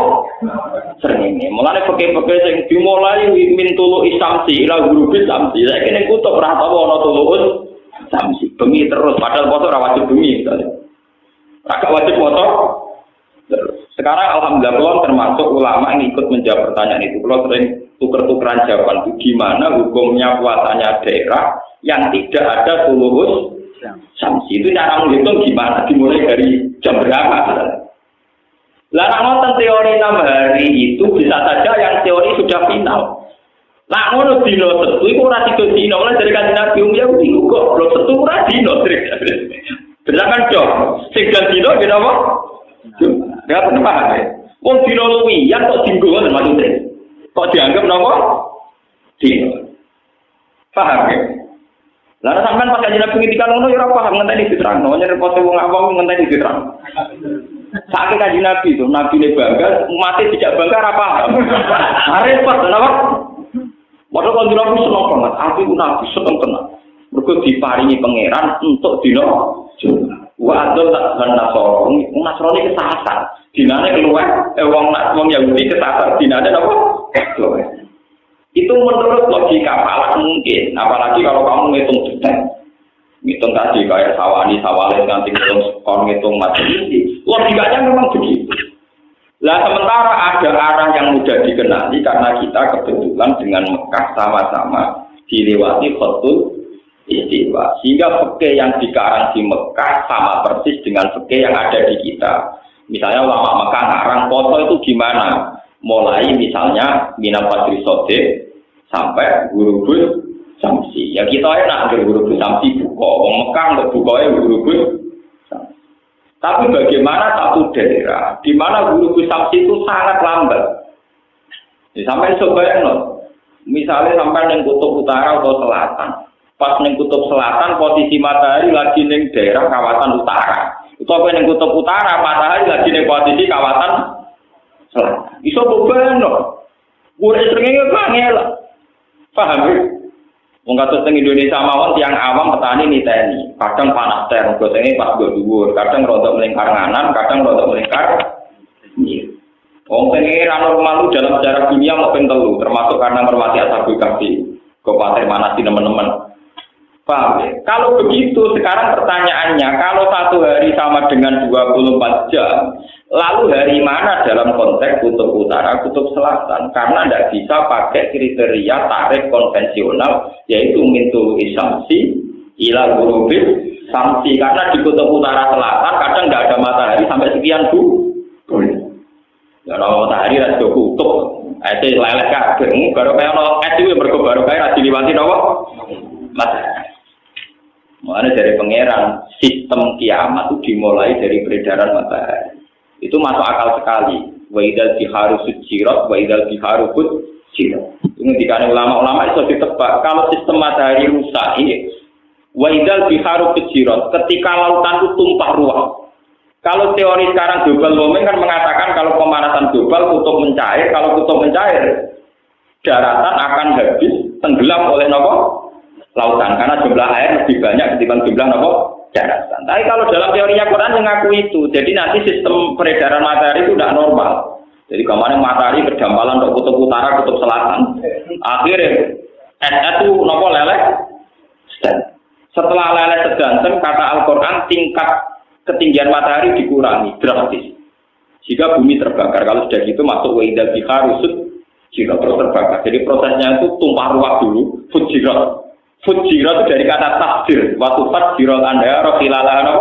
Srengenge. Mulane peke-peke sing dimulai min tulu isamsi ila grupi samsi. Saiki ning kutub ora tau ana tulu samsi. Bumi terus padahal ora wajib bumi misalnya. Ora wajib foto sekarang alhamdulillah kalau termasuk ulama yang ikut menjawab pertanyaan itu. Kalau sering tuker-tukeran jawaban itu. Gimana hukumnya puasanya daerah yang tidak ada tulus? Samsi itu cara menghitung gimana? Dimulai dari jam berapa? Lah ngoten teori enam hari itu bisa saja yang teori sudah final. Lah ngono dino setu iku ora tiga dino. Mulai dari kanjeng Nabi ya kok lho setu ora dino. [laughs] Berdasarkan dong, sing dino apa? Ya paham ya. Wong dino luwiyan kok dinggo maksudnya. Kok dianggap napa? Dino. Paham ya? Lalu sampean pas kanjeng Nabi ngendikan ngono ya ora paham ngenteni diterangno, nyen repot wong awam ngenteni diterang. Sakit kaji Nabi itu, Nabi ini bangga, mati tidak bangga apa? Repot, kenapa? Padahal kalau Nabi senang banget, aku Nabi senang kenal. Mereka diparingi pangeran untuk dino. Wa adol tak dan nasoro, nasroni kesasar. Dinane keluar, eh wong wong Yahudi kesasar, dinane apa? Keluar. Itu menurut logika malah mungkin, apalagi kalau kamu ngitung detail. Ngitung tadi kayak sawani, sawale, nanti ngitung skor, ngitung ini. Logikanya memang begitu. Lah sementara ada arah yang mudah dikenali karena kita kebetulan dengan Mekah sama-sama dilewati khotul istiwa. Sehingga fikih yang dikarang di Mekah sama persis dengan fikih yang ada di kita. Misalnya ulama Mekah ngarang foto itu gimana? mulai misalnya Minal Fadri Sode sampai guru bus samsi. Ya kita enak ke guru bus samsi buka, Wong Mekah untuk buka ya guru bus Tapi bagaimana satu daerah di mana guru bus samsi itu sangat lambat? Ya, sampai sebayang. Misalnya sampai neng kutub utara atau selatan. Pas neng kutub selatan posisi matahari lagi neng daerah kawasan utara. Itu apa neng kutub utara matahari lagi neng posisi kawasan Iso beban no. Gue seringnya bangel. Paham ya? Wong kados teng Indonesia mawon tiang awam petani niteni, kadang panas ter, gotenge pas go dhuwur, kadang rontok melingkar nganan, kadang rontok melingkar iya. Wong pengira normal dalam sejarah dunia mau telu, termasuk karena mermati ashabul kahfi. Kabupaten mana sih teman-teman? Paham ya? Kalau begitu sekarang pertanyaannya, kalau satu hari sama dengan 24 jam, Lalu hari mana dalam konteks kutub utara, kutub selatan? Karena tidak bisa pakai kriteria tarif konvensional, yaitu mintu isamsi, ila gurubis, samsi. Karena di kutub utara selatan kadang tidak ada matahari sampai sekian bu. Ya kalau matahari ada kutub, itu leleh kabeh. Baru kayak no es itu baru kayak rasi liwati nopo. Matahari. Makanya dari pangeran, sistem kiamat itu dimulai dari peredaran matahari. Itu masuk akal sekali. Wa idal biharu sujirat, wa idal biharu sujirat. Ini dikane ulama-ulama itu ditebak. Kalau sistem matahari rusak ini, wa idal biharu sujirat, ketika lautan itu tumpah ruang. Kalau teori sekarang global warming kan mengatakan kalau pemanasan global kutub mencair, kalau kutub mencair, daratan akan habis tenggelam oleh nopo lautan karena jumlah air lebih banyak ketimbang jumlah nopo daratan. Tapi kalau dalam teorinya Quran yang ngaku itu, jadi nanti sistem peredaran matahari itu tidak normal. Jadi kemarin matahari berdampalan untuk kutub utara, kutub selatan. Akhirnya es itu nopo leleh. Setelah leleh sedanten, kata Al-Quran tingkat ketinggian matahari dikurangi drastis. Jika bumi terbakar, kalau sudah gitu masuk wa'idal biharusut, jika terus terbakar. Jadi prosesnya itu tumpah ruah dulu, fujirat. Fujiro itu dari kata takdir. Waktu fujiro anda rohilalah no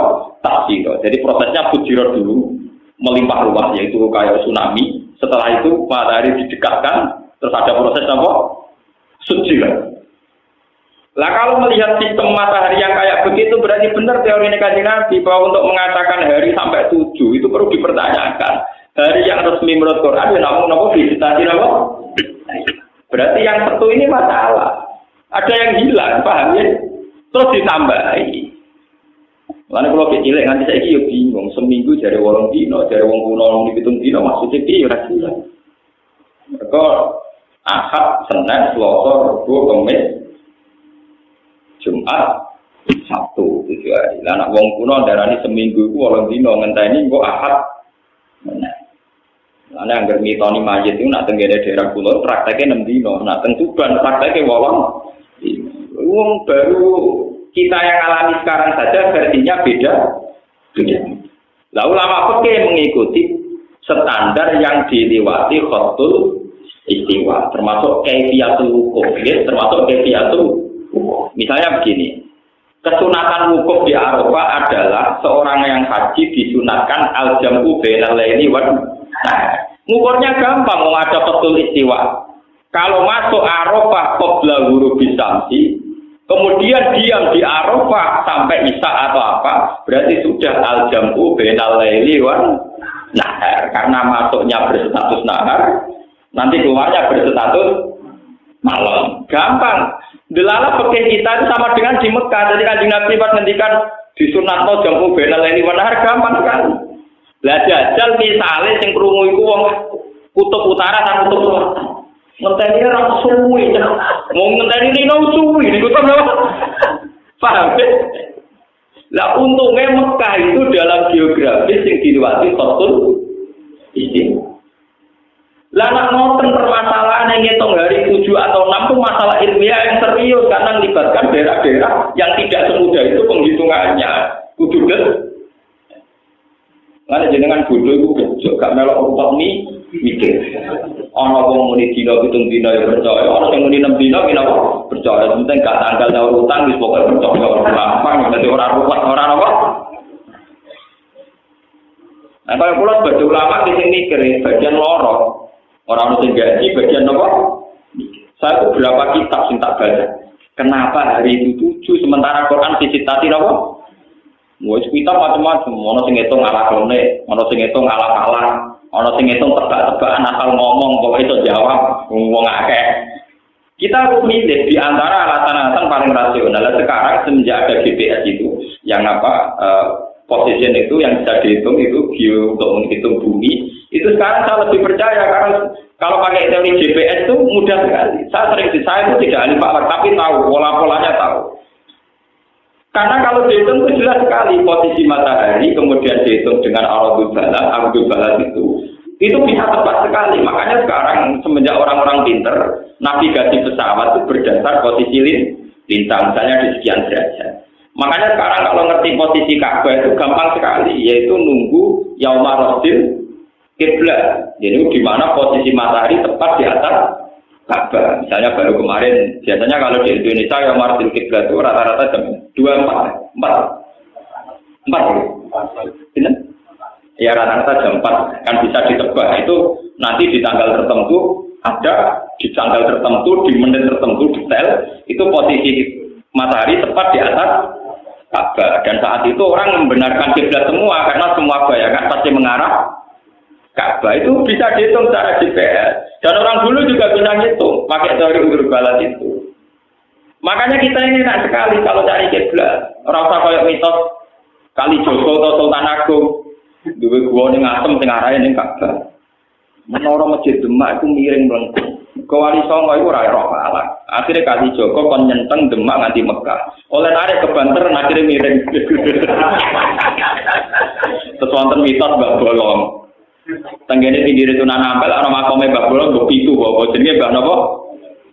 takdir. Jadi prosesnya fujiro dulu melimpah ruah yaitu kayak tsunami. Setelah itu matahari didekatkan terus ada proses apa? Fujiro. Lah kalau melihat sistem matahari yang kayak begitu berarti benar teori negatif Nabi bahwa untuk mengatakan hari sampai tujuh itu perlu dipertanyakan. Hari yang resmi menurut Quran ya namun namun visitasi namun berarti yang satu ini masalah. Ada yang hilang, paham ya? Terus ditambahi. Lalu kalau kecil nanti saya kira bingung, seminggu jadi wolong dino, jadi wong kuno wong dihitung dino, maksudnya dia rahasia. Mereka ahad, senin, selasa, rabu, kemis, jumat, sabtu tujuh hari. Lah anak wong kuno darah ini seminggu itu wolong dino, ngenteni kok ahad, mana? Lalu yang bermitoni majid itu nak tenggene daerah kuno prakteknya enam dino, nak tentukan prakteknya wolong Wong baru kita yang alami sekarang saja versinya beda. Beda. Lah ulama fikih mengikuti standar yang dilewati khotul istiwa, termasuk kaifiyatul wukuf, ya, termasuk kaifiyatul wukuf. Misalnya begini, kesunatan wukuf di Arafah adalah seorang yang haji disunatkan al jamu bainal laili wan ngukurnya gampang, mau ada betul istiwa. Kalau masuk Arafah qabla ghurubi samsi, kemudian diam di Arafah sampai Isa atau apa, berarti sudah al-jam'u bainal laili wan nahar. Karena masuknya berstatus nahar, nanti keluarnya berstatus malam. Gampang. Delala pakai kita itu sama dengan di Mekah. Jadi kan Nabi pas ngendikan di sunatno jam'u bainal laili wan nahar gampang sekali. Lah jajal misalnya sing krungu iku wong kutub utara dan kutub selatan. Ngenteni ora suwi. Mau ngenteni rino suwi niku to paham lah untungnya Mekah itu dalam geografis yang dilewati Khotul ini lah nak ngoten permasalahan yang ngitung hari 7 atau 6 itu masalah ilmiah yang serius karena melibatkan daerah-daerah yang tidak semudah itu penghitungannya. Kudu Lalu jenengan bodoh itu kecil, gak melok utak nih, mikir. Ana wong muni dina pitung dina ya percaya, ana sing muni 6 dina kena percaya. Penting gak tanggal nyaur utang wis pokoke percaya ora gampang, dadi ora ruwet, ora apa. Nah, kalau pulau sebagai ulama di sini mikir, bagian loro. Orang itu gaji, bagian apa? Saya itu berapa kitab sing tak baca. Kenapa hari itu tujuh, sementara Quran disitasi apa? Wis kitab macam-macam, ono sing ngitung ala klone, ono sing ngitung ala kalah, ono sing ngitung tebak-tebakan asal ngomong kok itu jawab wong akeh. Kita harus milih di antara alasan-alasan paling rasional. Sekarang semenjak ada GPS itu, yang apa uh, position itu yang bisa dihitung itu geo untuk menghitung bumi, itu sekarang saya lebih percaya karena kalau pakai teori GPS itu mudah sekali. Saya sering saya itu tidak ahli pakar tapi tahu pola-polanya tahu. Karena kalau dihitung itu jelas sekali posisi matahari, kemudian dihitung dengan aradul balas, aradul balas itu, itu bisa tepat sekali. Makanya sekarang semenjak orang-orang pinter, navigasi pesawat itu berdasar posisi lintang, misalnya di sekian derajat. Makanya sekarang kalau ngerti posisi Ka'bah itu gampang sekali, yaitu nunggu Yaumar Rasul kiblat. Jadi di mana posisi matahari tepat di atas Ka'bah. Misalnya baru kemarin, biasanya kalau di Indonesia yang martil kiblat itu rata-rata jam dua empat, empat, empat, ini? Ya rata-rata jam empat kan bisa ditebak itu nanti di tanggal tertentu ada di tanggal tertentu di menit tertentu detail itu posisi matahari tepat di atas Ka'bah dan saat itu orang membenarkan kiblat semua karena semua bayangan pasti mengarah Ka'bah itu bisa dihitung secara GPS. Dan orang dulu juga bisa ngitung pakai teori udur balas itu. Makanya kita ini enak sekali kalau cari kiblat. Usah kayak mitos kali Joko atau Sultan Agung. Dua gua ngasem tengah raya nih Ka'bah. Menara masjid Demak itu miring melengkung. Kewali Songo itu raya roh malah. Akhirnya kali Joko kon nyenteng Demak nganti Mekah. Oleh narik ke Banter akhirnya miring. [laughs] Sesuatu mitos Mbak Bolong. Tenggene pinggir itu nanampel orang makome Mbak Bolong mbok pitu bawa jenenge Mbak napa?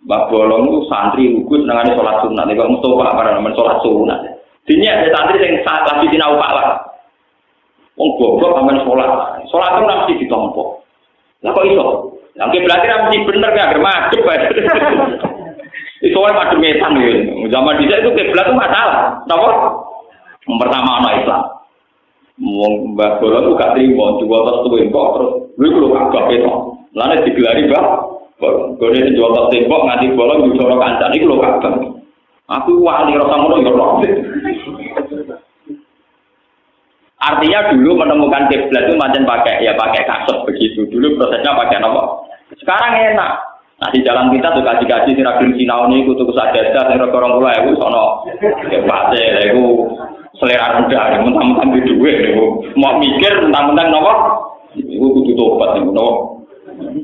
Mbak Bolong santri lugu senengane sholat sunat. Nek kok Mustofa para nemen sholat sunat. Dinya ada santri saat lagi sinau Pak lah. Wong goblok amen sholat. Sholat itu mesti ditompo. Lah kok iso? Yang berarti mesti bener gak germadep. Itu kan madem metan gitu. Zaman dhisik itu kiblat itu masalah. Yang pertama anak Islam. Wong Mbah Bola tuh gak terima, jual tas tuh kok terus lu kalau kagak itu, lalu digelari Mbah. Gue nih jual tas tembok nganti bola di sorok kancam ini lo kagak. Aku wali rasa ngono ya roh. Artinya dulu menemukan kiblat itu macam pakai ya pakai kasut begitu. Dulu prosesnya pakai apa? Sekarang enak. Nah di jalan kita tuh kasih-kasih si Rabil Sinau ini kutu kusajadah, si Rokorong Kula itu sono. Ya pasti, itu selera rendah, mentang-mentang di duit, mau mikir mentang-mentang nopo, itu kudu tobat, nopo.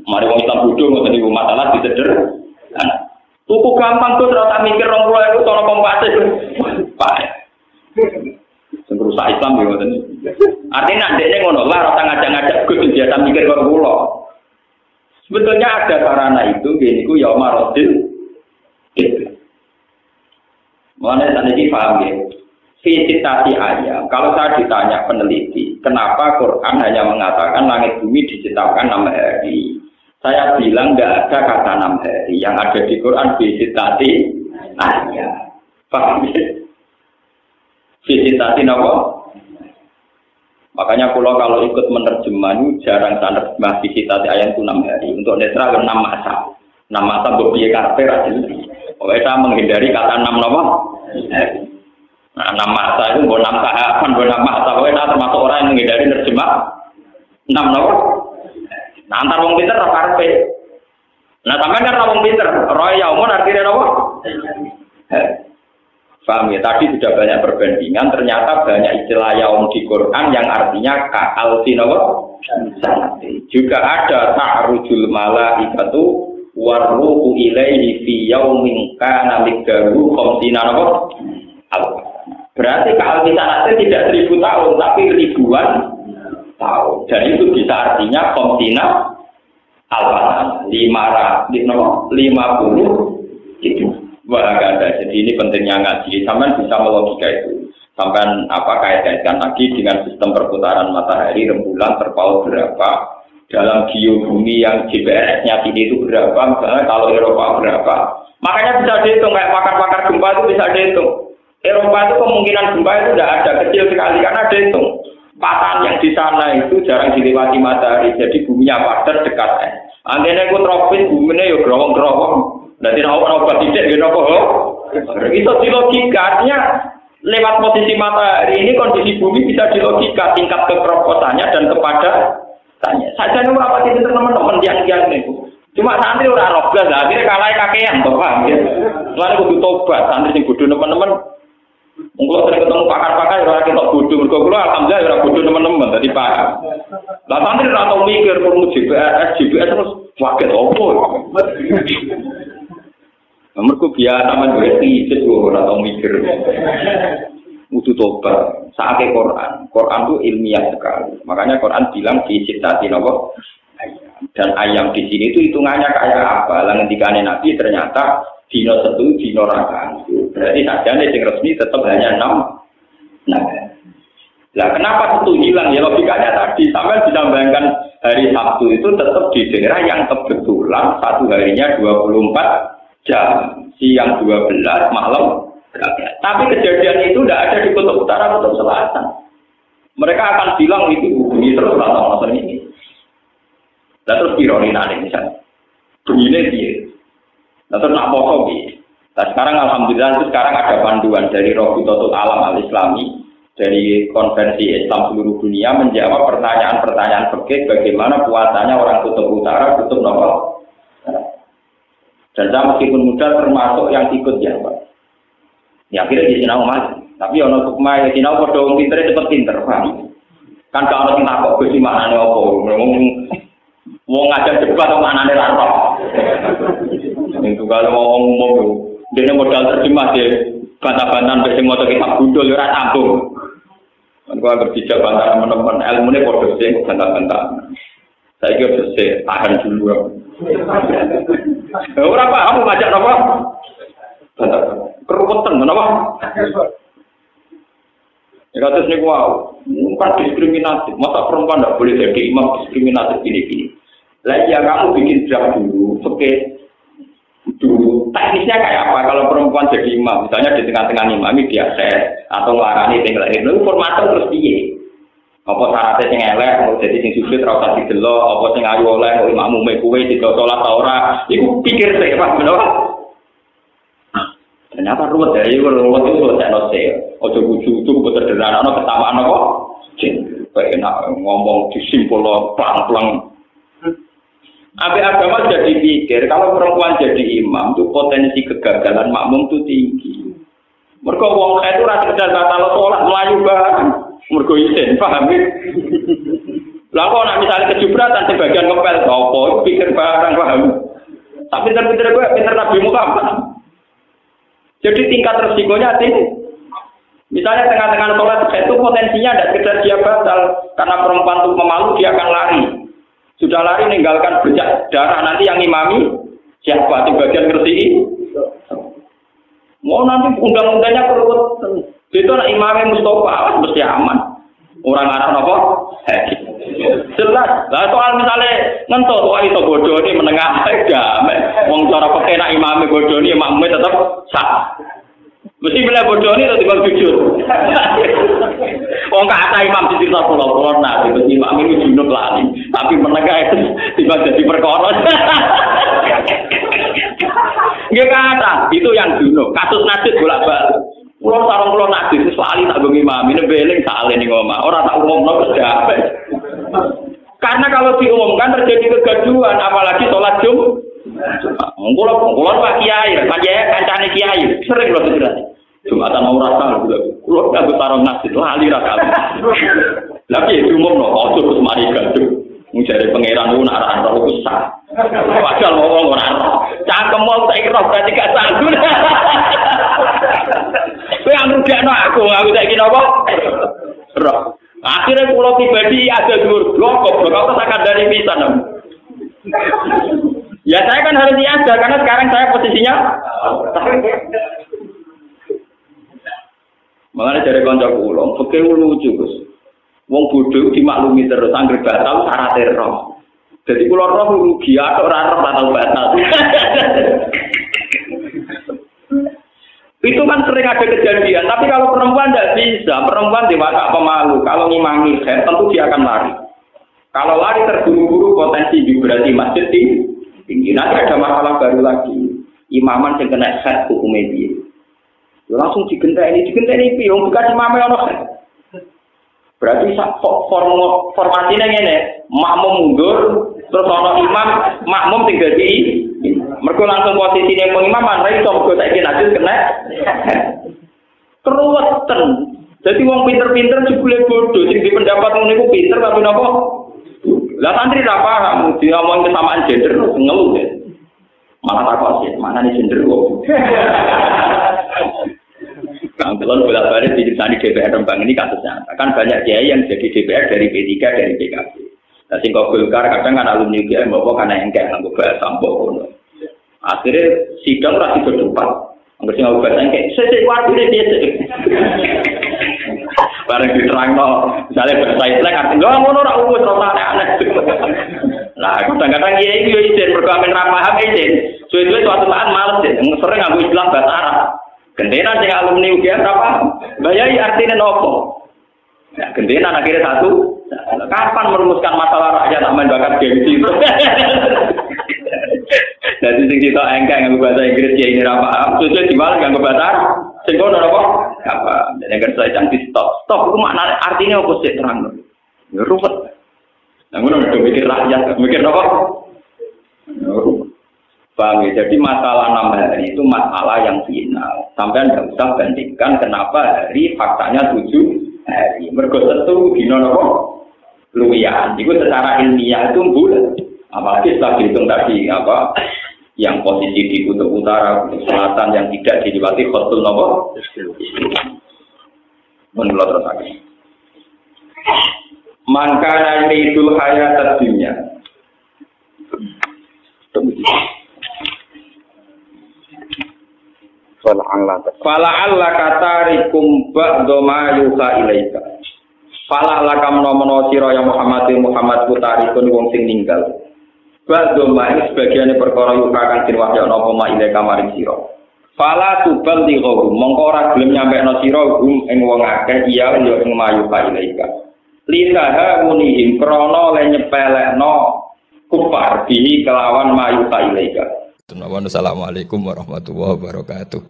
Mari wong Islam bodoh ngoten niku masalah diseder. Tuku gampang tuh terus mikir rong puluh itu sono kompase. Pak. Sing rusak Islam yo ngoten. Artinya ndekne ngono lah rasa ngajak-ngajak Gus biasa mikir kok kula. Sebetulnya ada sarana itu gini ku ya Marodil. Mana tadi paham ya? Visitasi ayam, kalau saya ditanya peneliti, kenapa Quran hanya mengatakan langit bumi diciptakan enam hari? Saya bilang nggak ada kata enam hari. Yang ada di Quran visitasi ayam. Paham ya? Visitasi apa? Makanya pulau kalau ikut menerjemah jarang standar kita di ayat itu enam hari. Untuk netra enam masa. Enam masa berbiaya karpe rajin. Pokoknya saya menghindari kata enam nama. Nah, enam masa itu bukan enam tahapan, bukan enam masa. Pokoknya termasuk orang yang menghindari nerjemah enam nama. Nah, antar wong pinter atau karpe. Nah, sampai kan wong pinter. Roy artinya apa? Paham ya? Tadi sudah banyak perbandingan, ternyata banyak istilah yaum di Quran yang artinya ka'al sinawa Juga ada ta'rujul malaikatu warruhu ilaihi fi yaumin kana miqdaru khamsina apa? Berarti ka'al sanate tidak seribu tahun, tapi ribuan tahun. Dan itu bisa artinya khamsina alfa lima lima puluh itu Wah, ada. Jadi ini pentingnya ngaji. Sampai bisa melogika itu. Sampai apa kait-kaitkan lagi dengan sistem perputaran matahari, rembulan, terpaut berapa, dalam geobumi yang GPS-nya tinggi itu berapa, misalnya kalau Eropa berapa. Makanya bisa dihitung, kayak pakar-pakar gempa itu bisa dihitung. Eropa itu kemungkinan gempa itu tidak ada, kecil sekali, karena dihitung. Patahan yang di sana itu jarang dilewati matahari, jadi buminya padat dekat es. Antena itu tropis, buminya ya gerowong-gerowong. Nanti nak obat tidak gitu. Itu di logika lewat posisi matahari ini kondisi bumi bisa di logika tingkat kekeroposannya dan kepada tanya. Saja nih apa sih teman-teman yang yang itu. Cuma santri orang rogas, akhirnya kalah kakean, ya. Lalu kudu tobat, santri sing bodoh teman-teman. Mungkin sering ketemu pakar-pakar, ya kita bodoh, mereka kulo alhamdulillah ya bodoh teman-teman, tadi paham. Lah santri ora tau mikir perlu GPS, GPS terus waket opo. Mereka biasa menjual tijet ora tau mikir. Udu tobat. Saatnya Quran. Quran itu ilmiah sekali. Makanya Quran bilang di citati nopo. Dan ayam di sini itu hitungannya kayak apa? Lalu ketika Nabi ternyata dino satu dino raka. Berarti saja nih resmi tetap hanya enam. Nah, Nah, kenapa itu hilang? Ya logikanya tadi, sampai bayangkan hari Sabtu itu tetap di daerah yang kebetulan satu harinya 24 jam siang 12 malam Tapi kejadian itu tidak ada di kutub utara kutub selatan. Mereka akan bilang itu bunyi terus atau ini. Dan terus ironi nanti misalnya. Bunyinya dia. Dan terus nak poso Nah sekarang alhamdulillah itu sekarang ada panduan dari Robi Totul Alam Al Islami dari konvensi Islam seluruh dunia menjawab pertanyaan-pertanyaan fikih bagaimana puasanya orang kutub utara, kutub nomor dan saya meskipun muda termasuk yang ikut ya Pak. Ya akhirnya di sinau mas. Tapi ono sukma ya sinau pada orang pinter cepet pinter. Kan kalau kita kok gue mana nih opo, ngomong mau ngajak debat mana nih rantau. Itu kalau mau ngomong dia modal terjemah deh. Bantah-bantahan bersih motor kita gundul ya sambung. Kan gua berbicara bantah teman-teman ini bodoh sih bantah-bantah. Saya kira bersih tahan dulu. Ora paham ngajak napa? Keruwetan napa? Ya kados niku wow, bukan diskriminatif. Masa perempuan tidak boleh jadi imam diskriminatif gini-gini. Lah ya kamu bikin draft dulu, oke. Dulu teknisnya kayak apa kalau perempuan jadi imam, misalnya di tengah-tengah imam dia set atau ngelarani tinggal itu formatnya terus piye? Apa syaratnya sing elek, mau jadi sing sujud ora usah didelok, apa sing ayu oleh mau imammu mek kowe tidak salat ta ora. Iku pikir sih, Pak, bener. Ternyata ruwet ya, itu ruwet itu selesai nose. Ojo itu sederhana, no ketamaan kok. Kayak enak ngomong disimpul pelang-pelang. Abi agama jadi pikir, kalau perempuan jadi imam, tuh potensi kegagalan makmum tuh tinggi. Mereka wong itu rasa sekedar batal sholat melayu banget. Mergo isin, paham ya? Lah kok nak misalnya kejubratan sebagian kepel apa pikir barang paham. Tapi pinter-pinter gue pinter Nabi Muhammad. Jadi tingkat resikonya tinggi. Misalnya tengah-tengah sholat itu potensinya ada sekedar dia batal karena perempuan itu memalu dia akan lari. Sudah lari meninggalkan bercak darah nanti yang imami siapa di bagian ngerti Mau nanti undang-undangnya perlu itu anak imamnya Mustafa mesti aman. Orang Arab apa? Jelas. Lah soal misalnya ngentot wah itu bodoh ini menengah [laughs] damai. Wong cara pakai nak imamnya bodoh ini imamnya tetap sah. Mesti bila bodoh ini tetap jujur. Wong kata imam di cerita pulau pulau nah, itu imam ini junub lali, tapi menengah itu tiba jadi perkara. Gak kata, itu yang junub. Kasus nasib bolak balik. Pulau sarung pulau nasib itu selalu tak gue imam ini beling salin nih ngomong. Orang tak umum no Karena kalau diumumkan terjadi kegaduhan, apalagi sholat jum. Kulo kulo pak kiai, pak kiai kancane kiai, sering loh sebenarnya. Jumatan mau rasa, kulo nggak taruh nasi, lali rasa. Lagi umum no, ojo terus mari gaduh. Mencari pangeran itu nak rasa itu sah. Padahal ngomong orang cangkem mau tak kira berarti gak sanggup. Kau yang rugi aku, aku tak kira apa? Roh. Akhirnya pulau pribadi ada dulu blok, blok aku tak dari bisa Ya saya kan harus ada karena sekarang saya posisinya. Mengenai dari konco pulau, oke lucu gus. Wong bodoh dimaklumi terus, angger batal syarat roh. Jadi pulau roh rugi atau rara batal batal. Itu kan sering ada kejadian, tapi kalau perempuan tidak bisa, perempuan di mata pemalu, kalau ngimangi head, tentu dia akan lari. Kalau lari terburu-buru potensi vibrasi masjid tinggi. Nanti ada masalah baru lagi. Imaman yang kena head hukum media. Ya langsung digenta ini, digenta ini, yang bukan imamnya orang head. Berarti form formasinya ini, makmum mundur, terus orang imam, makmum tinggal di mereka langsung posisi yang pengimaman, mereka mergo saiki najis kena. Keruwetan. Jadi wong pinter-pinter jebule bodoh, sing pendapat ngono iku pinter tapi napa? Lah santri ra paham, diomong kesamaan gender ngeluh ya. Malah takut sih, mana nih gender kok. [laughs] Kang Telon bolak balik di DPR Rembang ini kasusnya. Kan banyak kiai yang jadi DPR dari P3 dari PKB. Nah, sing kok Golkar kadang kan alumni kiai bawa karena yang kayak bahasa sampo Akhirnya sidang rasi berdebat. Angger sing bahasa kayak sesek waktu dia biasa. Bareng diterang no, misalnya bahasa Islam norak umur rasa aneh-aneh. Nah, kadang-kadang iya iya izin berkamen ramah izin. Suwe-suwe suatu saat males deh, sering aku istilah bahasa Arab. Gendena sing alumni UGM apa? Bayai artinya nopo. Ya, akhirnya satu. Kapan merumuskan masalah rakyat tak main bakat gengsi itu? [laughs] Jadi sing kita engkang nganggo bahasa Inggris ya ini apa? Sudah dibalik nganggo bahasa sing kono apa? Apa? Dan yang saya jangan di stop. Stop itu makna artinya apa sih terang? Ya ruwet. Ngono udah mikir rakyat, mikir apa? Bang, ya? Jadi masalah enam hari itu masalah yang final. Sampai anda usah bandingkan kenapa hari faktanya tujuh hari. Mergo tentu dino apa? Luwian. Itu secara ilmiah itu bulat. Apalagi setelah dihitung tadi apa yang posisi di kutub utara, kutub selatan yang tidak dilewati khotul nopo. Menurut terus lagi. Maka nanti itu hayat dunia. Fala Allah kata rikum ba'do ma yuha ilaika. Fala Allah kamu nomono siro yang Muhammad Muhammad putarikun wong sing ninggal. Ba'do ma'i sebagian perkara yuka kang sin wahya napa ma ile kamaring sira. Fala tubal di ghum mongko ora gelem nyampe no sira gum ing wong akeh iya yo ing mayu ka ilaika. Lisaha munihim krana le nyepelekno kufar bihi kelawan mayu ka ilaika. Assalamualaikum warahmatullahi wabarakatuh.